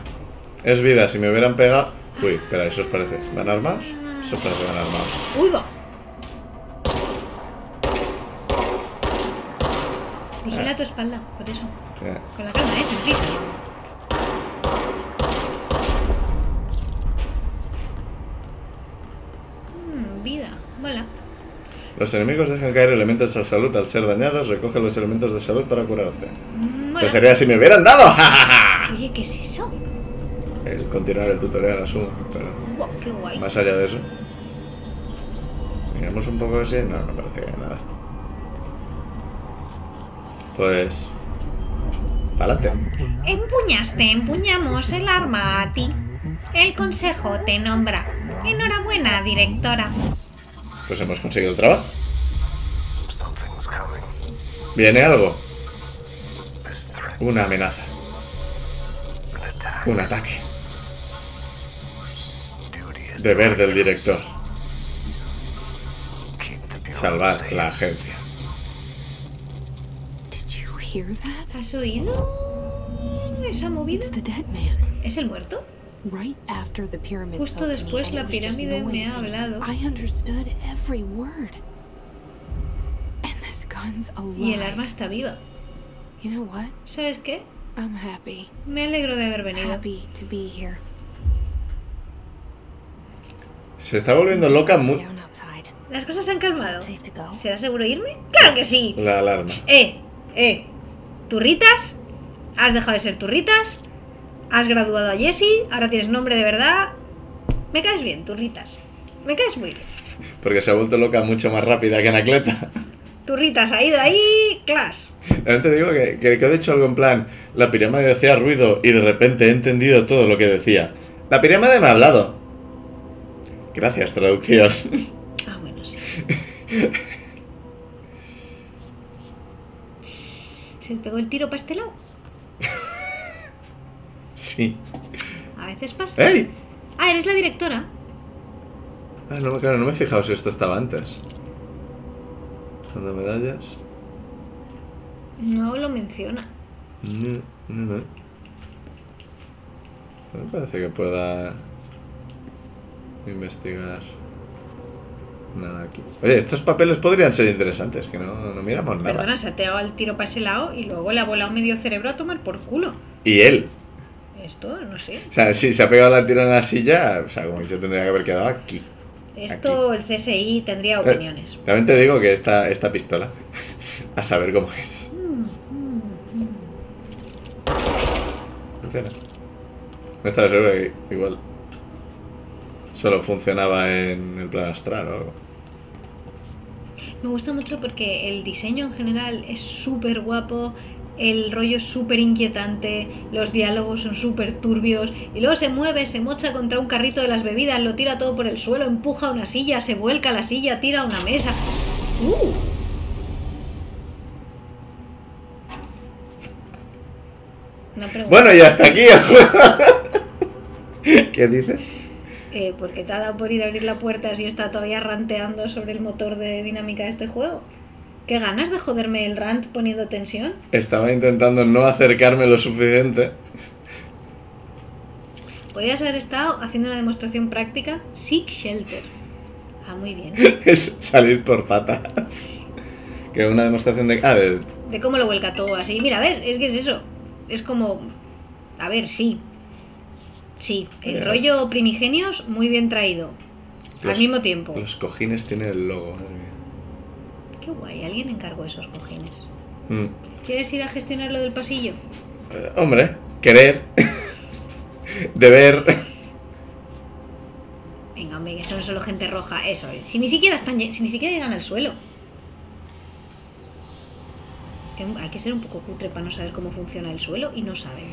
A: Es vida. Si me hubieran pegado. Uy, espera, ¿eso os parece? ¿Van armados? Eso parece que van armados.
B: ¡Uy, va! Vigila tu espalda, por eso. Con la calma, ¿eh? Sin prisa. Mm, vida, mola.
A: Los enemigos dejan caer elementos de salud al ser dañados. Recoge los elementos de salud para curarte.
B: Mm,
A: Eso
B: mola.
A: sería si me hubieran dado. *laughs*
B: Oye, ¿qué es eso?
A: El continuar el tutorial asumo, pero
B: Buah, qué guay.
A: más allá de eso. Miramos un poco así. No, no parece que haya nada. Pues. Pa'lante.
B: Empuñaste, empuñamos el arma a ti. El consejo te nombra. Enhorabuena, directora.
A: Pues hemos conseguido el trabajo. ¿Viene algo? Una amenaza. Un ataque. Deber del director. Salvar la agencia.
C: Hear that?
B: ¿Has oído esa movida?
C: It's the dead man.
B: ¿Es el muerto?
C: Right after the pyramid
B: Justo después la pirámide me ha hablado.
C: I understood every word. And this gun's alive.
B: Y el arma está viva.
C: You know what?
B: ¿Sabes qué?
C: I'm happy.
B: Me alegro de haber venido.
C: Happy to be here.
A: Se está volviendo loca mu-
C: Down outside.
B: ¿Las cosas se han calmado? ¿Será seguro irme? ¡Claro que sí!
A: la alarma.
B: ¡Eh! ¡Eh! ¿Turritas? ¿Has dejado de ser turritas? ¿Has graduado a Jessie? ¿Ahora tienes nombre de verdad? Me caes bien, turritas. Me caes muy bien.
A: Porque se ha vuelto loca mucho más rápida que Anacleta.
B: Turritas ha ido ahí, class.
A: También te digo que, que, que he dicho algo en plan, la pirámide hacía ruido y de repente he entendido todo lo que decía. La pirámide me ha hablado. Gracias, traducción.
B: Ah, bueno, sí. *laughs* ¿Se pegó el tiro pastelado?
A: sí.
B: A veces pasa.
A: ¡Ey!
B: Ah, eres la directora.
A: Ah, no, claro, no me he fijado si esto estaba antes. Dando medallas.
B: No lo menciona.
A: No, no, no. No me parece que pueda investigar. Nada aquí. Oye, estos papeles podrían ser interesantes, que no, no miramos nada.
B: Perdona, se ha tirado al tiro para ese lado y luego le ha volado medio cerebro a tomar por culo.
A: Y él.
B: Esto, no sé.
A: O sea, si se ha pegado la tira en la silla, o sea, como que se tendría que haber quedado aquí.
B: Esto el CSI tendría opiniones.
A: También te digo que esta, esta pistola, *laughs* a saber cómo es. Funciona. No estaba seguro igual solo funcionaba en el plan astral o algo.
B: Me gusta mucho porque el diseño en general es súper guapo, el rollo es súper inquietante, los diálogos son súper turbios, y luego se mueve, se mocha contra un carrito de las bebidas, lo tira todo por el suelo, empuja una silla, se vuelca la silla, tira una mesa. ¡Uh!
A: Bueno, y hasta aquí. *laughs* ¿Qué dices?
B: Eh, porque te ha dado por ir a abrir la puerta si está todavía ranteando sobre el motor de dinámica de este juego. ¿Qué ganas de joderme el rant poniendo tensión?
A: Estaba intentando no acercarme lo suficiente.
B: Podrías haber estado haciendo una demostración práctica Seek Shelter. Ah, muy bien. *laughs*
A: Es salir por patas. Que una demostración de. Ah, de.
B: De cómo lo vuelca todo así. Mira, ¿ves? Es que es eso. Es como... A ver, sí. Sí, el rollo primigenios muy bien traído. Al mismo tiempo.
A: Los cojines tienen el logo, madre mía.
B: Qué guay, alguien encargó esos cojines.
A: Mm.
B: ¿Quieres ir a gestionar lo del pasillo?
A: Eh, hombre, querer. *laughs* Deber.
B: Venga, hombre, que son solo gente roja, eso es. Si ni siquiera están, si ni siquiera llegan al suelo. Hay que ser un poco cutre para no saber cómo funciona el suelo y no saben.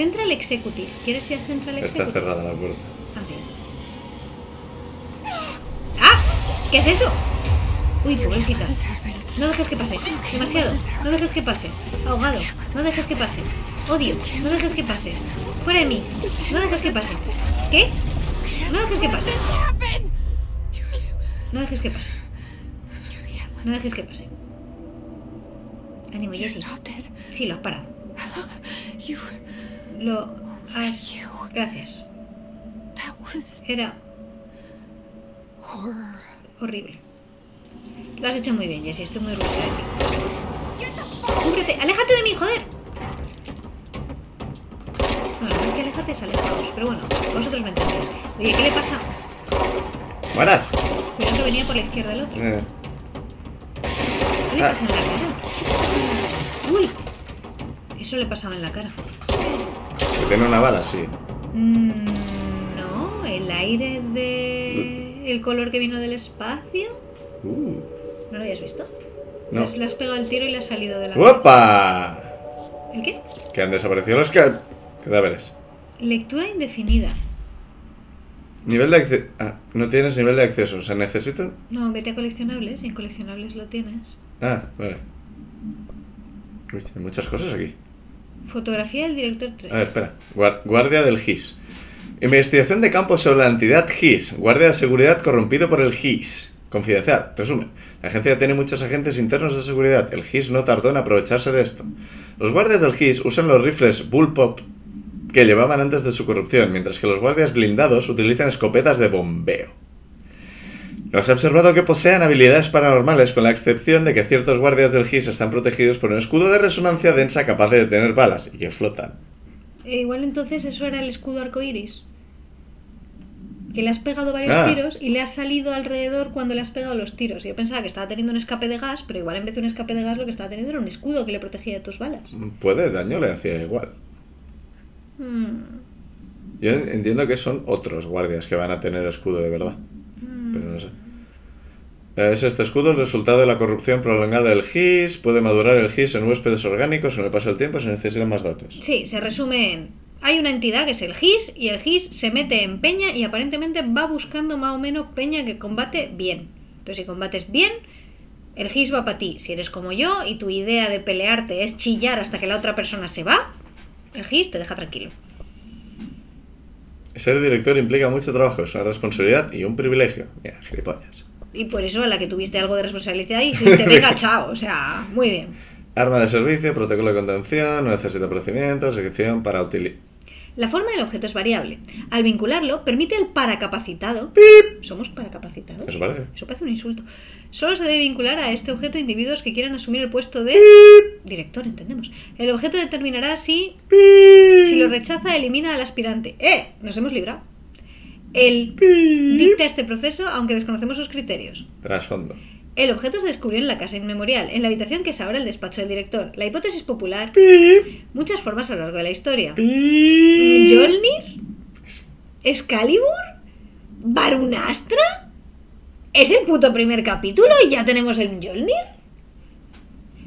B: Central Executive. ¿Quieres ir a Central
A: Está
B: Executive?
A: cerrada la puerta.
B: Ah, bien. ¡Ah! ¿Qué es eso? Uy, pobrecita.
C: This happened.
B: No dejes que pase. Demasiado. No dejes que pase. Ahogado. No dejes que pase. Odio. No dejes que pase. Fuera de mí. No dejes que pase. ¿Qué? No dejes que pase. No dejes que pase. No dejes que pase. Ánimo,
C: You
B: Jessie. Sí, lo has parado. Lo has... Gracias. Era horrible. Lo has hecho muy bien, Jessie. Estoy muy orgullosa de ti. ¡Cúbrete! ¡Aléjate de mí, joder! Bueno, más que aléjate es alejaos. Pero bueno, vosotros me entendéis. Oye, ¿qué le pasa?
A: ¡Buenas!
B: Cuidado que venía por la izquierda el otro.
A: Eh,
B: ¿Qué le
A: Ah.
B: pasa en la cara? ¿Qué le pasa en la cara? ¡Uy! Eso le pasaba en la cara.
A: Tiene una bala, sí.
B: Mm, no, el aire de... El color que vino del espacio.
A: Uh.
B: ¿No lo habías visto?
A: No.
B: Le has- has pegado el tiro y le ha salido de la
A: ¡Opa!
B: ¿El qué?
A: Que han desaparecido los ca- cadáveres.
B: Lectura indefinida.
A: Nivel de acceso. Ah, no tienes nivel de acceso. O sea, necesito.
B: No, vete a coleccionables y en coleccionables lo tienes.
A: Ah, vale. Uy, hay muchas cosas aquí.
B: Fotografía del director 3.
A: A ver, espera. Guar- guardia del GIS. Investigación de campo sobre la entidad GIS. Guardia de seguridad corrompido por el GIS. Confidencial. Resumen. La agencia tiene muchos agentes internos de seguridad. El GIS no tardó en aprovecharse de esto. Los guardias del GIS usan los rifles Bullpup que llevaban antes de su corrupción, mientras que los guardias blindados utilizan escopetas de bombeo. No se ha observado que posean habilidades paranormales, con la excepción de que ciertos guardias del GIS están protegidos por un escudo de resonancia densa capaz de detener balas y que flotan.
B: E igual entonces eso era el escudo arcoiris. Que le has pegado varios
A: Ah.
B: tiros y le has salido alrededor cuando le has pegado los tiros. Yo pensaba que estaba teniendo un escape de gas, pero igual en vez de un escape de gas lo que estaba teniendo era un escudo que le protegía de tus balas.
A: Puede, daño le hacía igual.
B: Hmm.
A: Yo entiendo que son otros guardias que van a tener escudo de verdad. Sé. Es este escudo el resultado de la corrupción prolongada del GIS. Puede madurar el GIS en huéspedes orgánicos. Con el paso del tiempo se necesitan más datos.
B: Sí, se resume en... Hay una entidad que es el GIS y el GIS se mete en peña y aparentemente va buscando más o menos peña que combate bien. Entonces si combates bien, el GIS va para ti. Si eres como yo y tu idea de pelearte es chillar hasta que la otra persona se va, el GIS te deja tranquilo.
A: Ser director implica mucho trabajo, es una responsabilidad y un privilegio. Mira, gilipollas.
B: Y por eso a la que tuviste algo de responsabilidad y *laughs* dijiste, venga, chao. O sea, muy bien.
A: Arma de servicio, protocolo de contención, no necesita procedimientos, ejecución para utilizar.
B: La forma del objeto es variable. Al vincularlo, permite al paracapacitado. ¿Somos paracapacitados?
A: Eso parece.
B: Eso parece un insulto. Solo se debe vincular a este objeto individuos que quieran asumir el puesto de. Director, entendemos. El objeto determinará si. Si lo rechaza, elimina al aspirante. ¡Eh! Nos hemos librado. El dicta este proceso, aunque desconocemos sus criterios.
A: Trasfondo.
B: El objeto se descubrió en la casa inmemorial, en la habitación que es ahora el despacho del director. La hipótesis popular. Muchas formas a lo largo de la historia. ¿Mjolnir? ¿Excalibur? ¿Varunastra? ¿Es el puto primer capítulo y ya tenemos el Mjolnir?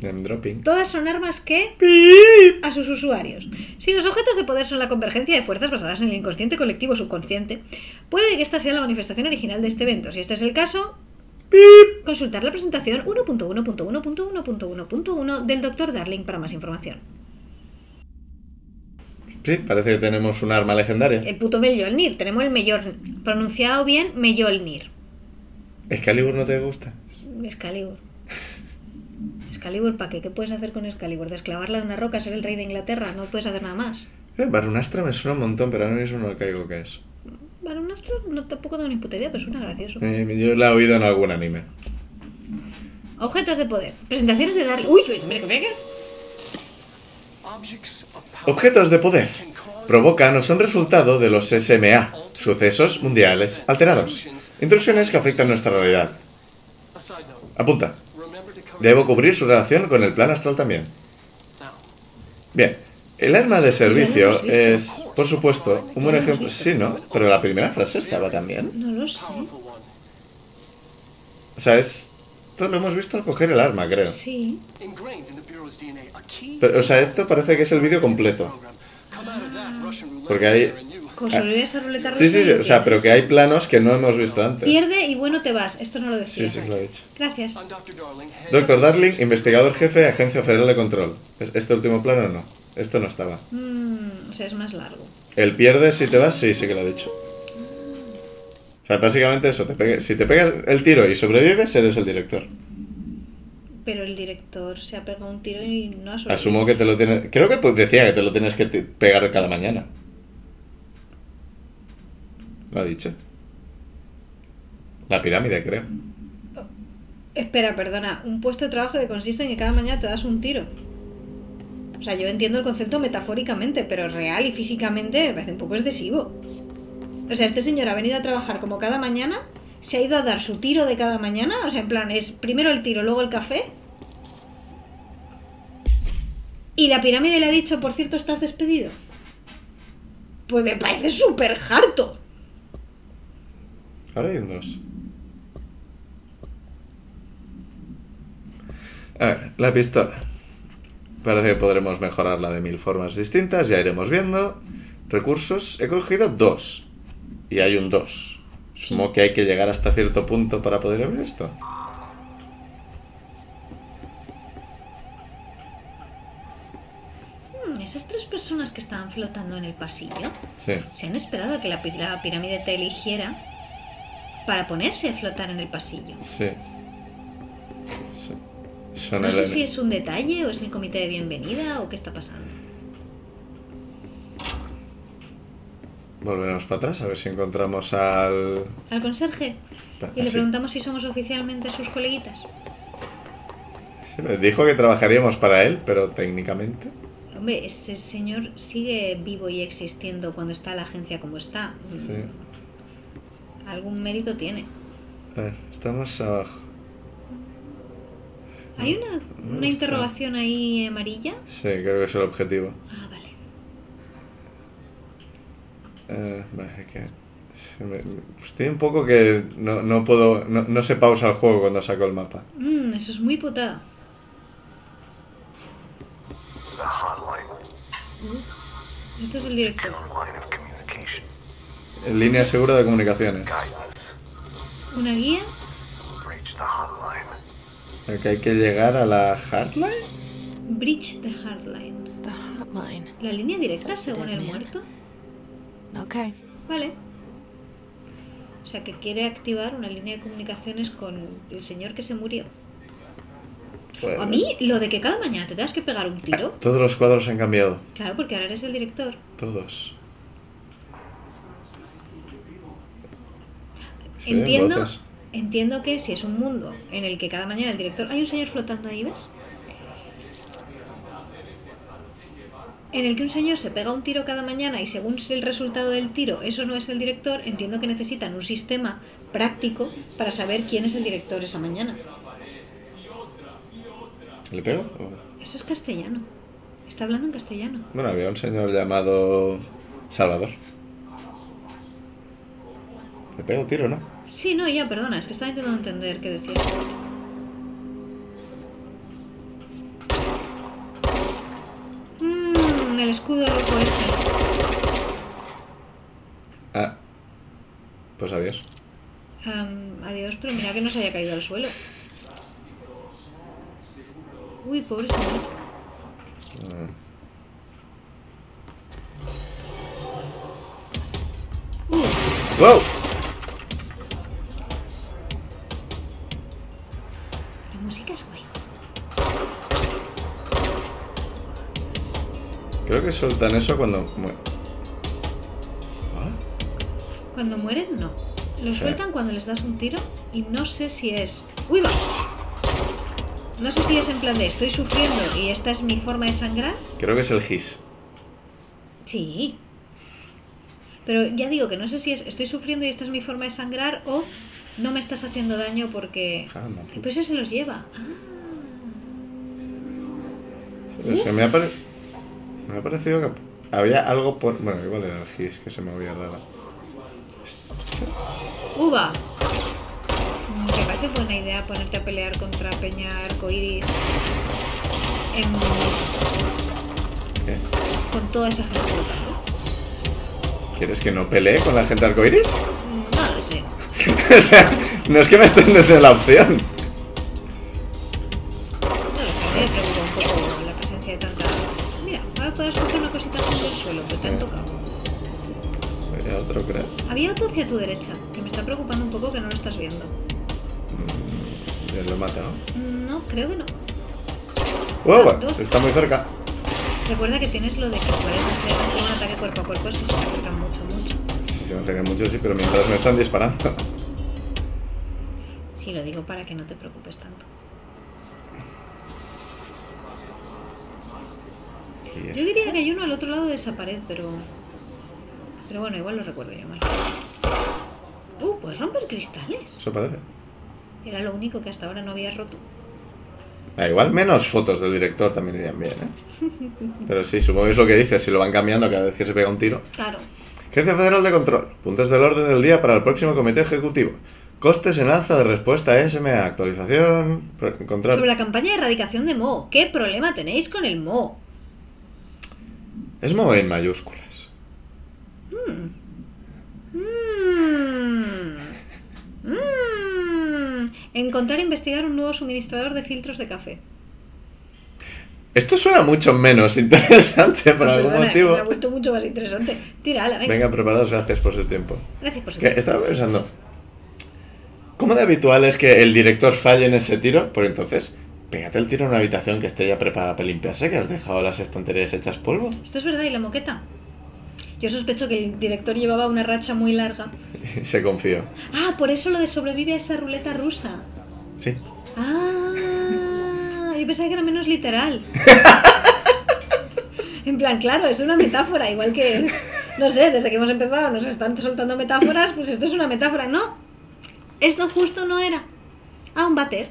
A: Name dropping.
B: Todas son armas que a sus usuarios. Si los objetos de poder son la convergencia de fuerzas basadas en el inconsciente colectivo subconsciente, puede que esta sea la manifestación original de este evento. Si este es el caso, consultar la presentación 1.1.1.1.1.1 del Dr. Darling para más información.
A: Sí, parece que tenemos un arma legendaria.
B: El puto Mjolnir, tenemos el Mjolnir. Pronunciado bien, Mjolnir.
A: ¿Excalibur no te gusta?
B: Excalibur. Excalibur, ¿para qué? ¿Qué puedes hacer con Excalibur? Desclavarla de una roca, ser el rey de Inglaterra, no puedes hacer nada más.
A: Eh, Varunastra me suena un montón, pero ahora mismo no caigo qué es.
B: Bueno, un astro no tampoco tengo ni puta idea, pero suena gracioso.
A: Eh, yo la he oído en algún anime.
B: Objetos de poder. Presentaciones de Darling. Uy, mira,
F: power
A: Objetos de poder. Provocan o son resultado de los SMA, sucesos mundiales alterados. Intrusiones que afectan nuestra realidad. Apunta. Debo cubrir su relación con el plan astral también. Bien, el arma de servicio es, por supuesto, un buen ejemplo. Sí, ¿no? Pero la primera frase estaba también.
B: No lo sé.
A: O sea, es. Todo lo hemos visto al coger el arma, creo.
B: Sí.
A: Pero, o sea, esto parece que es el vídeo completo. Porque hay-.
B: Construir esa ruleta rusa.
A: Sí, sí, sí, o sea, pero que hay planos que no hemos visto antes.
B: Pierde y bueno te vas. Esto no lo decía.
A: Sí, sí, lo he dicho.
B: Gracias.
A: Doctor Darling, investigador jefe, Agencia Federal de Control. ¿Es- ¿Este último plano no? Esto no estaba.
B: Mm, o sea, es más largo.
A: El pierdes si te vas, sí, sí que lo he dicho. O sea, básicamente eso, te pegue- si te pegas el tiro y sobrevives, eres el director.
B: Pero el director se ha pegado un tiro y no ha sobrevivido.
A: Asumo que te lo tienes... Creo que pues, decía que te lo tienes que te- pegar cada mañana. Lo ha dicho. La pirámide, creo.
B: Espera, perdona. Un puesto de trabajo que consiste en que cada mañana te das un tiro. O sea, yo entiendo el concepto metafóricamente, pero real y físicamente me parece un poco excesivo. O sea, este señor ha venido a trabajar como cada mañana, se ha ido a dar su tiro de cada mañana, o sea, en plan, es primero el tiro, luego el café. Y la pirámide le ha dicho, por cierto, estás despedido. Pues me parece súper harto.
A: Ahora hay un 2. A ver, la pistola. Parece que podremos mejorarla de mil formas distintas, ya iremos viendo. Recursos, he cogido dos. Y hay un 2. Supongo que hay que llegar hasta cierto punto para poder abrir esto.
B: Hmm, esas tres personas que estaban flotando en el pasillo.
A: Sí.
B: Se han esperado a que la pirámide te eligiera para ponerse a flotar en el pasillo.
A: Sí. Sí. Son
B: No
A: el-
B: sé si es un detalle o es el comité de bienvenida o qué está pasando.
A: Volveremos para atrás a ver si encontramos al...
B: Al conserje y le preguntamos si somos oficialmente sus coleguitas.
A: Sí, me dijo que trabajaríamos para él, pero técnicamente...
B: Hombre, ese señor sigue vivo y existiendo cuando está la agencia como está. Mm,
A: Sí.
B: Algún mérito tiene.
A: A ver, estamos abajo.
B: ¿Hay una,
A: no
B: una
A: está.
B: interrogación ahí amarilla?
A: Sí, creo que es el objetivo.
B: Ah, vale.
A: Eh, vale, que... me- Pues tiene un poco que no, no puedo... No, no se pausa el juego cuando saco el mapa.
B: Mm, eso es muy putada. Esto es el director.
E: line of communication.
A: En línea segura de comunicaciones.
B: ¿Una guía?
A: Que hay que llegar a la hardline.
B: Bridge the Hardline.
C: The.
B: ¿La línea directa según el
C: man?
B: muerto?
C: Okay.
B: Vale. O sea, que quiere activar una línea de comunicaciones con el señor que se murió.
A: Pues-
B: A mí, lo de que cada mañana te tengas que pegar un tiro.
A: Todos los cuadros han cambiado.
B: Claro, porque ahora eres el director.
A: Todos.
B: Entiendo,
A: voces.
B: entiendo que si es un mundo en el que cada mañana el director. Hay un señor flotando ahí, ¿ves? En el que un señor se pega un tiro cada mañana y según el resultado del tiro eso no es el director, entiendo que necesitan un sistema práctico para saber quién es el director esa mañana.
A: ¿Le pego?
B: Eso es castellano. Está hablando en castellano.
A: Bueno, había un señor llamado Salvador. ¿Le pego tiro, no?
B: Sí, no, ya, perdona, es que estaba intentando entender qué decía. Mmm, el escudo rojo este.
A: Ah. Pues adiós.
B: Adiós, pero mira que no se haya caído al suelo. Uy, pobre señor.
A: ¡Wow! Creo que sueltan eso cuando... mue- ¿Ah?
B: Cuando mueren, no. Lo sueltan cuando les das un tiro y no sé si es... ¡Uy, va! No sé si es en plan de estoy sufriendo y esta es mi forma de sangrar.
A: Creo que es el GIS.
B: Sí. Pero ya digo que no sé si es estoy sufriendo y esta es mi forma de sangrar o no me estás haciendo daño porque...
A: Calma.
B: Pues eso se los lleva. Ah,
A: Es que me ha, pare- me ha parecido que había algo por... Bueno, igual era el GIS que se me había dado.
B: ¡Uva! Me parece buena idea ponerte a pelear contra Peña Arcoiris en-
A: ¿Qué?
B: con toda esa gente flotando.
A: ¿Quieres que no pelee con la gente arcoiris?
B: No lo sé. *laughs*
A: o sea, no es que me estén desde la opción.
B: No lo sé, un poco la presencia de tanta... Mira, ahora podrás coger una cosita azul del suelo que te han tocado.
A: Había otro, creo.
B: Había otro hacia tu derecha, que me está preocupando un poco que no lo estás viendo.
A: Ya lo he matado.
B: No, creo que no.
A: ¡Wow!
B: Dos.
A: Está muy cerca.
B: Recuerda que tienes lo de que puedes hacer un ataque cuerpo a cuerpo si se te acercan mucho, mucho.
A: Sí, se me acercan mucho, sí, pero mientras me están disparando.
B: Sí, lo digo para que no te preocupes tanto.
A: Y
B: Yo diría que hay uno al otro lado de esa pared, pero... Pero bueno, igual lo recuerdo yo mal. Uh, puedes romper cristales.
A: Eso parece.
B: Era lo único que hasta ahora no había roto.
A: Ah, igual menos fotos del director también irían bien, ¿eh? *laughs* Pero sí, supongo que es lo que dices, si lo van cambiando cada vez que se pega un tiro.
B: Claro.
A: Jefe Federal de Control. Puntos del orden del día para el próximo comité ejecutivo. Costes en alza de respuesta a SMA. Actualización. Encontrar.
B: Sobre la campaña de erradicación de Mo. ¿Qué problema tenéis con el Mo?
A: Es Mo en mayúsculas.
B: Mm. Mm. Encontrar e investigar un nuevo suministrador de filtros de café.
A: Esto suena mucho menos interesante por algún
B: perdona,
A: motivo.
B: Me ha vuelto mucho más interesante. Tírala, venga.
A: Venga, preparados, gracias por su tiempo.
B: Gracias por su tiempo.
A: estaba pensando. ¿Cómo de habitual es que el director falle en ese tiro? Por entonces, pégate el tiro en una habitación que esté ya preparada para limpiarse, que has dejado las estanterías hechas polvo.
B: Esto es verdad, ¿y la moqueta? Yo sospecho que el director llevaba una racha muy larga. *laughs*
A: Se confió.
B: Ah, por eso lo de sobrevive a esa ruleta rusa.
A: Sí.
B: Ah, yo pensaba que era menos literal. *laughs* En plan, claro, es una metáfora, igual que, no sé, desde que hemos empezado nos están soltando metáforas, pues esto es una metáfora, ¿no? Esto justo no era. Ah, un váter,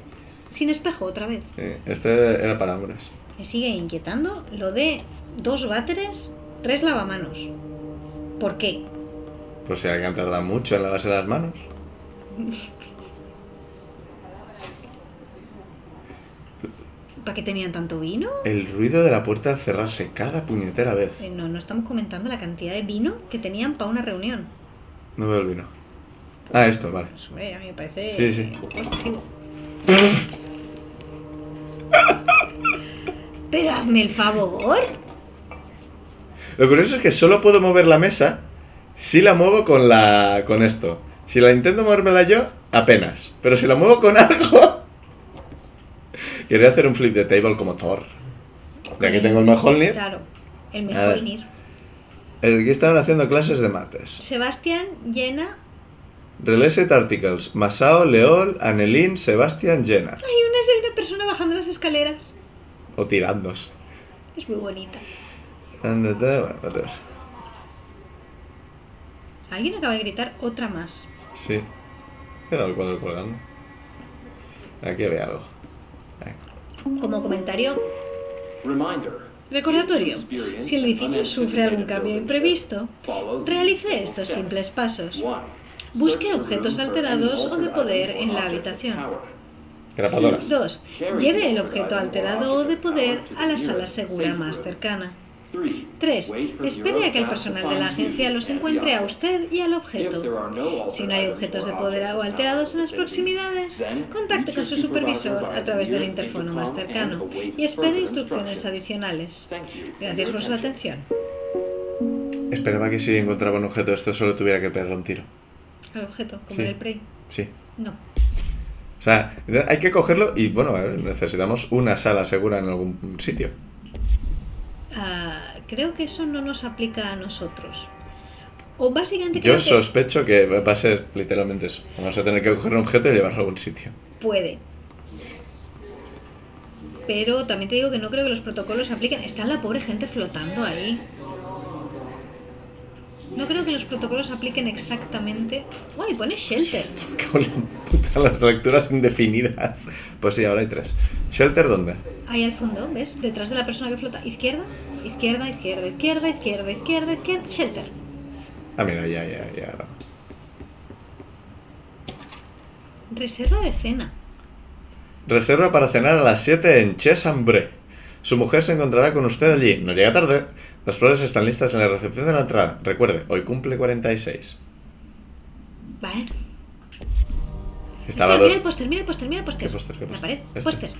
B: sin espejo otra vez.
A: Sí, Este era para hombres.
B: Me sigue inquietando lo de dos váteres, tres lavamanos. ¿Por qué?
A: Pues si alguien tarda mucho en lavarse las manos.
B: ¿Para qué tenían tanto vino?
A: El ruido de la puerta cerrarse cada puñetera vez.
B: Eh, No, no estamos comentando la cantidad de vino que tenían para una reunión.
A: No veo el vino. Ah, esto, vale.
B: Pues, hombre, a mí me parece
A: Sí, sí.
B: poco excesivo. Pero hazme el favor.
A: Lo curioso es que solo puedo mover la mesa si la muevo con la con esto. Si la intento movérmela yo, apenas. Pero si la muevo con *laughs* algo... Quería hacer un flip de table como Thor. Y aquí tengo el Mjolnir.
B: Claro, el. Mjolnir.
A: Aquí estaban haciendo clases de mates.
B: Sebastián llena.
A: Reléset Articles. Masao, Leol, Anelín, Sebastián, Jenna.
B: Hay una, una persona bajando las escaleras.
A: O tirándose.
B: Es muy bonita.
A: Bueno, pues,
B: Alguien acaba de gritar otra más.
A: Sí. Queda el cuadro colgando. Aquí había algo.
B: Como comentario, recordatorio. Si el edificio sufre algún cambio imprevisto, realice estos simples pasos. Busque objetos alterados o de poder en la habitación.
A: Grapadoras.
B: 2. Lleve el objeto alterado o de poder a la sala segura más cercana. 3. Espere a que el personal de la agencia los encuentre a usted y al objeto. Si no hay objetos de poder o alterados en las proximidades, contacte con su supervisor a través del interfono más cercano y espere instrucciones adicionales. Gracias por su atención.
A: Esperaba que si encontraba un objeto esto solo tuviera que pegarle un tiro.
B: Al objeto, como
A: Sí.
B: en el Prey.
A: Sí.
B: No.
A: O sea, hay que cogerlo y bueno, necesitamos una sala segura en algún sitio.
B: Ah, creo que eso no nos aplica a nosotros. O básicamente
A: Yo
B: creo que
A: sospecho que va a ser literalmente eso. Vamos a tener que coger un objeto y llevarlo a algún sitio.
B: puede. Pero también te digo que no creo que los protocolos se apliquen. Está la pobre gente flotando ahí. No creo que los protocolos apliquen exactamente. ¡Uy! Pone shelter. *laughs*
A: Con la puta, las lecturas indefinidas. Pues sí, ahora hay tres. ¿Shelter dónde?
B: Ahí al fondo, ¿ves? Detrás de la persona que flota. Izquierda, izquierda, izquierda, izquierda, izquierda, izquierda, izquierda. Shelter.
A: Ah, mira, ya, ya, ya.
B: Reserva de cena.
A: Reserva para cenar a las 7 en Chesambre. Su mujer se encontrará con usted allí. No llega tarde. Las flores están listas en la recepción de la entrada. Recuerde, hoy cumple 46.
B: Vale.
A: Estaba dos.
B: Mira el póster, mira el póster, mira el póster.
A: ¿Qué póster, qué
B: La
A: póster?
B: pared.
A: Este.
B: Póster.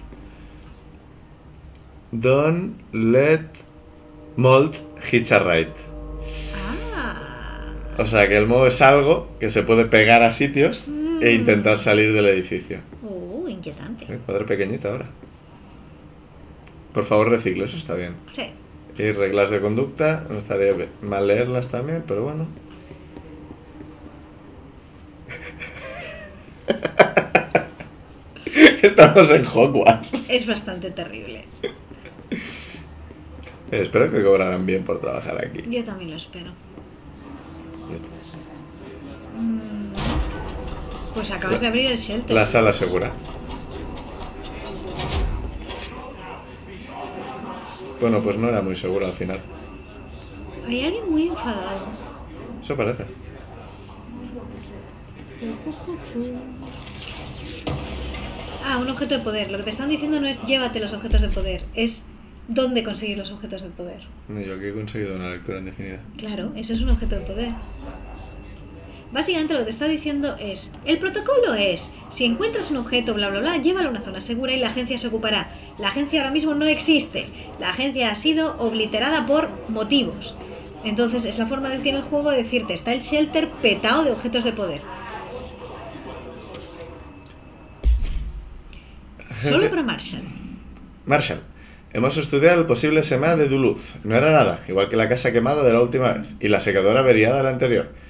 A: Don't let mold hitch a ride.
B: Ah.
A: O sea que el modo es algo que se puede pegar a sitios e intentar salir del edificio.
B: Uh, inquietante.
A: El cuadro pequeñito ahora. Por favor, reciclo, eso está bien.
B: Sí.
A: Y reglas de conducta, no estaría mal leerlas también, pero bueno. *laughs* Estamos en Hogwarts.
B: Es bastante terrible.
A: Eh, espero que cobrarán bien por trabajar aquí.
B: Yo también lo espero.
A: Está.
B: Pues acabas de abrir el shelter.
A: La sala segura. Bueno, pues no era muy segura al final.
B: Hay alguien muy enfadado.
A: Eso parece.
B: Ah, un objeto de poder. Lo que te están diciendo no es llévate los objetos de poder, es dónde conseguir los objetos de poder.
A: No, Yo aquí he conseguido una lectura indefinida.
B: Claro, eso es un objeto de poder. Básicamente lo que está diciendo es, el protocolo es, si encuentras un objeto, bla, bla, bla, llévalo a una zona segura y la agencia se ocupará. La agencia ahora mismo no existe. La agencia ha sido obliterada por motivos. Entonces es la forma de que en el juego de decirte, está el shelter petado de objetos de poder. Solo para Marshall.
A: Marshall, hemos estudiado el posible SEMA de Duluth. No era nada, igual que la casa quemada de la última vez y la secadora averiada de la anterior.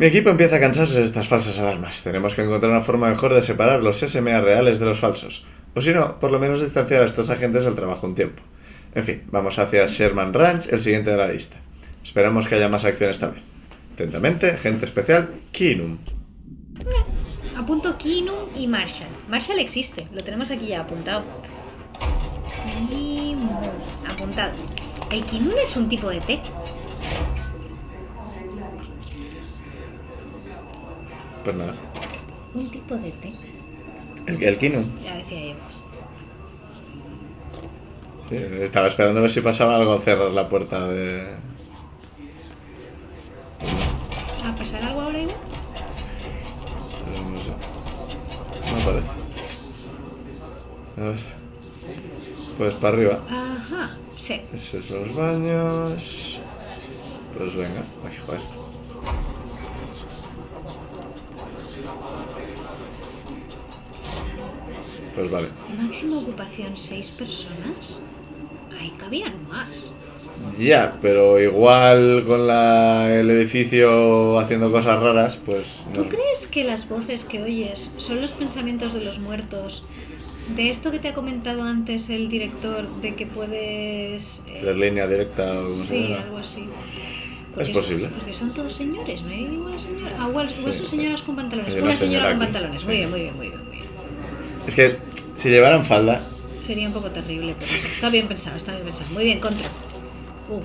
A: Mi equipo empieza a cansarse de estas falsas alarmas. Tenemos que encontrar una forma mejor de separar los SMA reales de los falsos. O si no, por lo menos distanciar a estos agentes del trabajo un tiempo. En fin, vamos hacia Sherman Ranch, el siguiente de la lista. Esperamos que haya más acción esta vez. Atentamente, agente especial, Kinum.
B: Apunto Kinum y Marshall. Marshall existe, lo tenemos aquí ya apuntado. Apuntado. El Kinum es un tipo de té.
A: Pues nada,
B: Un tipo de té.
A: el, el.
B: Ya decía yo.
A: Sí, estaba esperando a ver si pasaba algo al cerrar la puerta de...
B: ¿A pasar algo ahora igual?
A: No sé. No parece. A ver. Pues para arriba.
B: Ajá, sí.
A: Esos son los baños. Pues venga. Ay, joder. Pues vale.
B: Máxima ocupación 6 personas. Ahí cabían más.
A: Ya, pero igual con la, el edificio haciendo cosas raras, pues...
B: ¿Tú
A: no.
B: crees que las voces que oyes son los pensamientos de los muertos? De esto que te ha comentado antes el director, de que puedes... eh,
A: Hacer línea directa o
B: sí, algo así.
A: Es posible.
B: Porque son todos señores, ¿no hay ninguna señora? Ah, igual, igual
A: Sí.
B: son señoras con pantalones. Una,
A: una
B: señora,
A: señora
B: con pantalones. Muy bien, muy bien, muy bien, muy bien.
A: Es que si llevaran falda,
B: Sería un poco terrible, pero está bien pensado, está bien pensado. Muy bien, contra. Uh,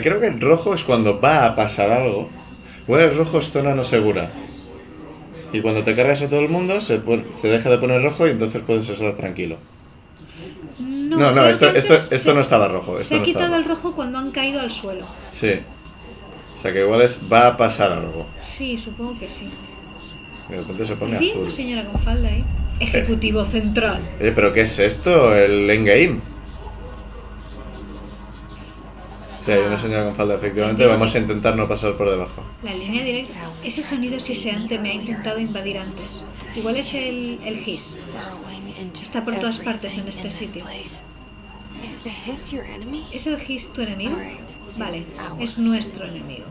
A: creo que el rojo es cuando va a pasar algo. Igual el rojo es zona no segura. Y cuando te cargas a todo el mundo, se, deja de poner rojo y entonces puedes estar tranquilo.
B: no,
A: No, no, esto,
B: que
A: esto,
B: antes
A: esto
B: se-
A: no estaba rojo. Esto
B: Se ha
A: no
B: quitado el rojo cuando han caído al suelo.
A: Sí. O sea que igual es va a pasar algo.
B: Sí, supongo que sí.
A: Y de repente se pone
B: Sí,
A: azul.
B: una señora con falda ahí. Ejecutivo central.
A: Oye, pero ¿qué es esto? El endgame. Sí, hay una señora con falda, efectivamente.
B: Entiendo
A: Vamos a intentar no pasar por debajo.
B: La línea directa. Ese sonido siseante me ha intentado invadir antes. Igual es el, el
C: into
B: Está por todas partes en este sitio. ¿Es el gis tu enemigo? Vale, es nuestro enemigo.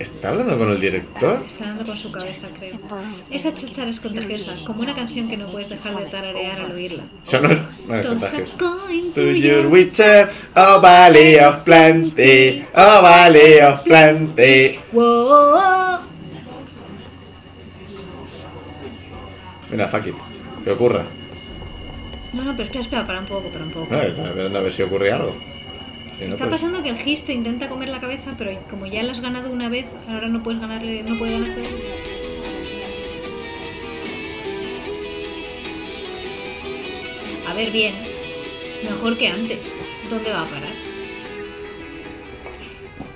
A: ¿Está hablando con el director?
B: Está dando con su cabeza, creo. Esa cháchara es contagiosa, como una canción que no puedes dejar de tararear al oírla.
A: Eso no no es contagioso. To your witcher, oh valley of plenty, oh valley of plenty.
B: Wow.
A: Mira, fuck it. Que ocurra.
B: No, no, pero espera, espera, para un poco, para un poco.
A: No, esperando a ver si ocurre algo.
B: Está
A: pues-
B: pasando que el Gis te intenta comer la cabeza, pero como ya lo has ganado una vez, ahora no puedes ganarle, no puede ganarte. A ver, bien. Mejor que antes. ¿Dónde va a parar?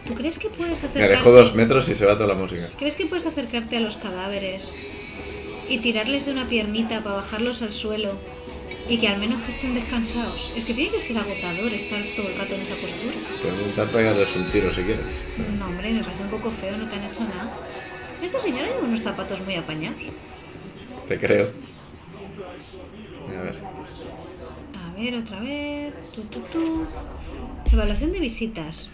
B: ¿Tú crees que puedes
A: Me
B: acercarte?
A: alejo dos metros y se va toda la música.
B: ¿Crees que puedes acercarte a los cadáveres y tirarles de una piernita para bajarlos al suelo y que al menos estén descansados? Es que tiene que ser agotador estar todo el rato en esa postura.
A: Intentar pegarles un tiro si quieres.
B: No, hombre, me parece un poco feo, no te han hecho nada. Esta señora lleva unos zapatos muy apañados.
A: Te creo. A ver.
B: A ver, otra vez. Tu, tu, tu. Evaluación de visitas.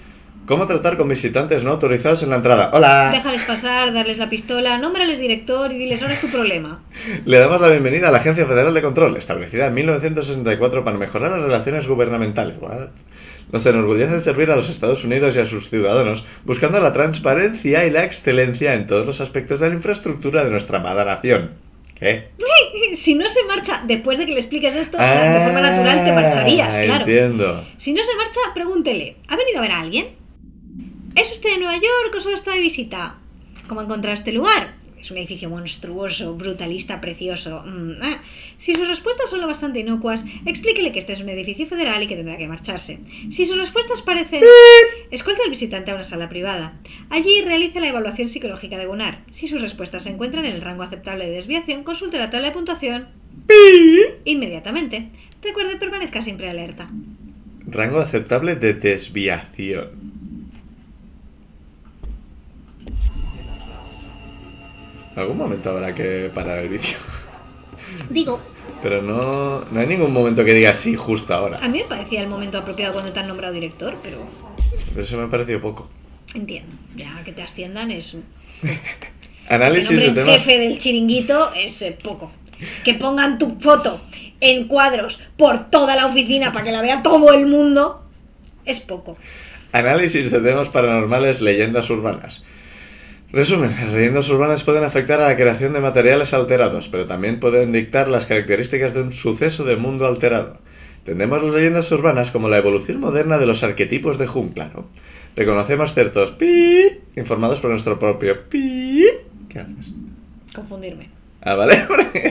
A: ¿Cómo tratar con visitantes no autorizados en la entrada? ¡Hola!
B: Déjales pasar, darles la pistola, nómbrales director y diles, ahora es tu problema.
A: Le damos la bienvenida a la Agencia Federal de Control, establecida en 1964 para mejorar las relaciones gubernamentales. What? Nos enorgullece de servir a los Estados Unidos y a sus ciudadanos, buscando la transparencia y la excelencia en todos los aspectos de la infraestructura de nuestra amada nación. ¿Qué? *laughs*
B: Si no se marcha, después de que le expliques esto, de forma natural te marcharías,
A: Ah,
B: claro.
A: Entiendo.
B: Si no se marcha, pregúntele, ¿ha venido a ver a alguien? ¿Es usted de Nueva York o solo está de visita? ¿Cómo ha encontrado este lugar? Es un edificio monstruoso, brutalista, precioso. Mm, ah. Si sus respuestas son lo bastante inocuas, explíquele que este es un edificio federal y que tendrá que marcharse. Si sus respuestas parecen... Escolte al visitante a una sala privada. Allí realice la evaluación psicológica de Gunnar. Si sus respuestas se encuentran en el rango aceptable de desviación, consulte la tabla de puntuación inmediatamente. Recuerde, permanezca siempre alerta.
A: Rango aceptable de desviación. Algún momento habrá que parar el vídeo.
B: Digo,
A: Pero no, no hay ningún momento que diga sí justo ahora.
B: A mí me parecía el momento apropiado cuando te han nombrado director, pero
A: Eso me ha parecido poco.
B: entiendo. Ya que te asciendan es. *laughs*
A: Análisis de temas.
B: jefe del chiringuito es eh, poco. Que pongan tu foto en cuadros por toda la oficina para que la vea todo el mundo es poco.
A: Análisis de temas paranormales, leyendas urbanas. Resumen, las leyendas urbanas pueden afectar a la creación de materiales alterados, pero también pueden dictar las características de un suceso de mundo alterado. Entendemos las leyendas urbanas como la evolución moderna de los arquetipos de Jung, claro. Reconocemos ciertos pip informados por nuestro propio pip. ¿Qué haces?
B: Confundirme.
A: Ah, vale. *laughs*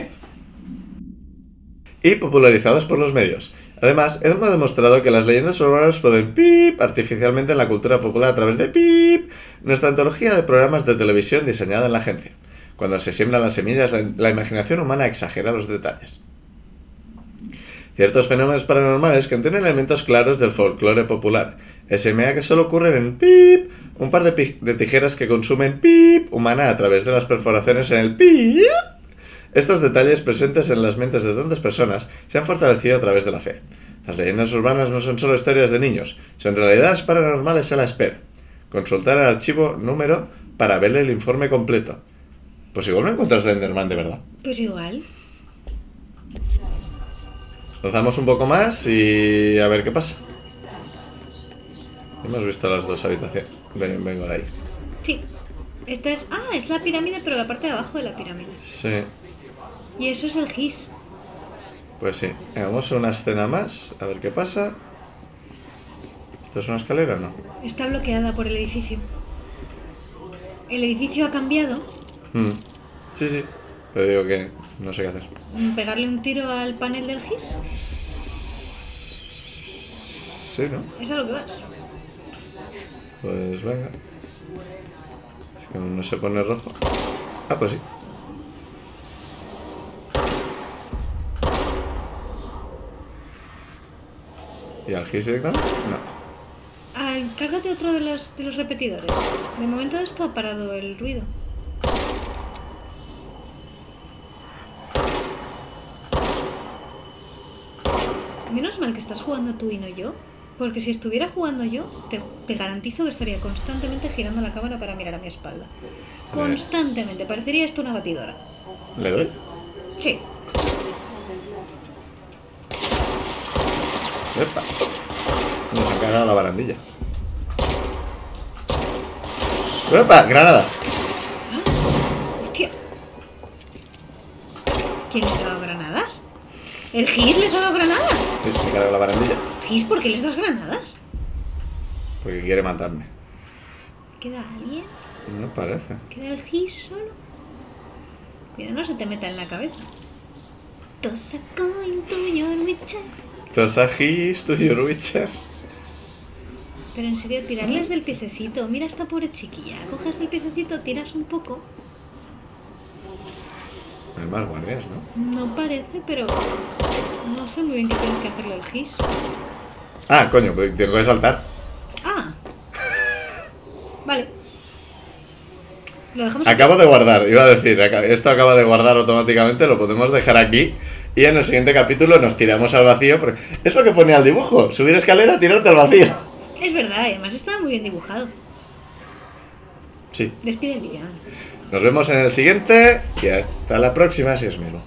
A: y popularizados por los medios. Además, hemos demostrado que las leyendas urbanas pueden pip artificialmente en la cultura popular a través de pip, nuestra antología de programas de televisión diseñada en la agencia. Cuando se siembran las semillas, la, imaginación humana exagera los detalles. Ciertos fenómenos paranormales contienen elementos claros del folclore popular. SMA que solo ocurren en pip, un par de, de tijeras que consumen pip humana a través de las perforaciones en el pip Estos detalles presentes en las mentes de tantas personas se han fortalecido a través de la fe. Las leyendas urbanas no son solo historias de niños, son realidades paranormales a la espera. Consultar el archivo número para ver el informe completo. Pues igual no encuentras Slenderman de verdad.
B: Pues igual.
A: Lanzamos un poco más y a ver qué pasa. Hemos visto las dos habitaciones. Ven- vengo de ahí.
B: Sí. Esta es. Ah, es la pirámide, pero la parte de abajo de la pirámide.
A: Sí,
B: Y eso es el GIS.
A: pues sí. Hagamos una escena más, a ver qué pasa. ¿Esto es una escalera o no?
B: Está bloqueada por el edificio. El edificio ha cambiado.
A: Hmm. Sí, sí. Pero digo que no sé qué hacer.
B: Pegarle un tiro al panel del GIS.
A: Sí, ¿no?
B: Es a lo que vas.
A: Pues venga. Es que no se pone rojo. Ah, pues sí. ¿Y al GIS directamente? No.
B: Al, cárgate otro de los, de los repetidores. De momento esto ha parado el ruido. Menos mal que estás jugando tú y no yo. Porque si estuviera jugando yo, te, te garantizo que estaría constantemente girando la cámara para mirar a mi espalda. Constantemente. Parecería esto una batidora.
A: ¿Le doy?
B: Sí.
A: Epa. Nos han la barandilla. ¡Epa! ¡Granadas!
B: Hostia. ¿Quién les ha dado granadas? ¿El GIS les ha dado granadas?
A: Sí, Se carga la barandilla.
B: ¿GIS por qué les das granadas?
A: Porque quiere matarme.
B: ¿Queda alguien?
A: No parece.
B: ¿Queda el GIS solo? Cuidado, no se te meta en la cabeza. Toss a coin to your richer.
A: Tosagis to your witcher.
B: Pero en serio, tirarles del piececito. Mira esta pobre chiquilla. Coges el piececito, tiras un poco.
A: Hay más guardias, ¿no?
B: No parece, pero no sé muy bien qué tienes que hacerle al GIS.
A: Ah, coño, pues tengo que saltar.
B: Ah. Vale. Lo dejamos aquí?
A: Acabo de guardar, iba a decir, esto acaba de guardar automáticamente, lo podemos dejar aquí. Y en el siguiente capítulo nos tiramos al vacío. Porque es lo que ponía el dibujo: subir escalera, tirarte al vacío.
B: Es verdad, además está muy bien dibujado.
A: Sí,
B: Despide el anda.
A: nos vemos en el siguiente. Y hasta la próxima, si es mismo.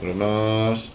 A: Nos vemos.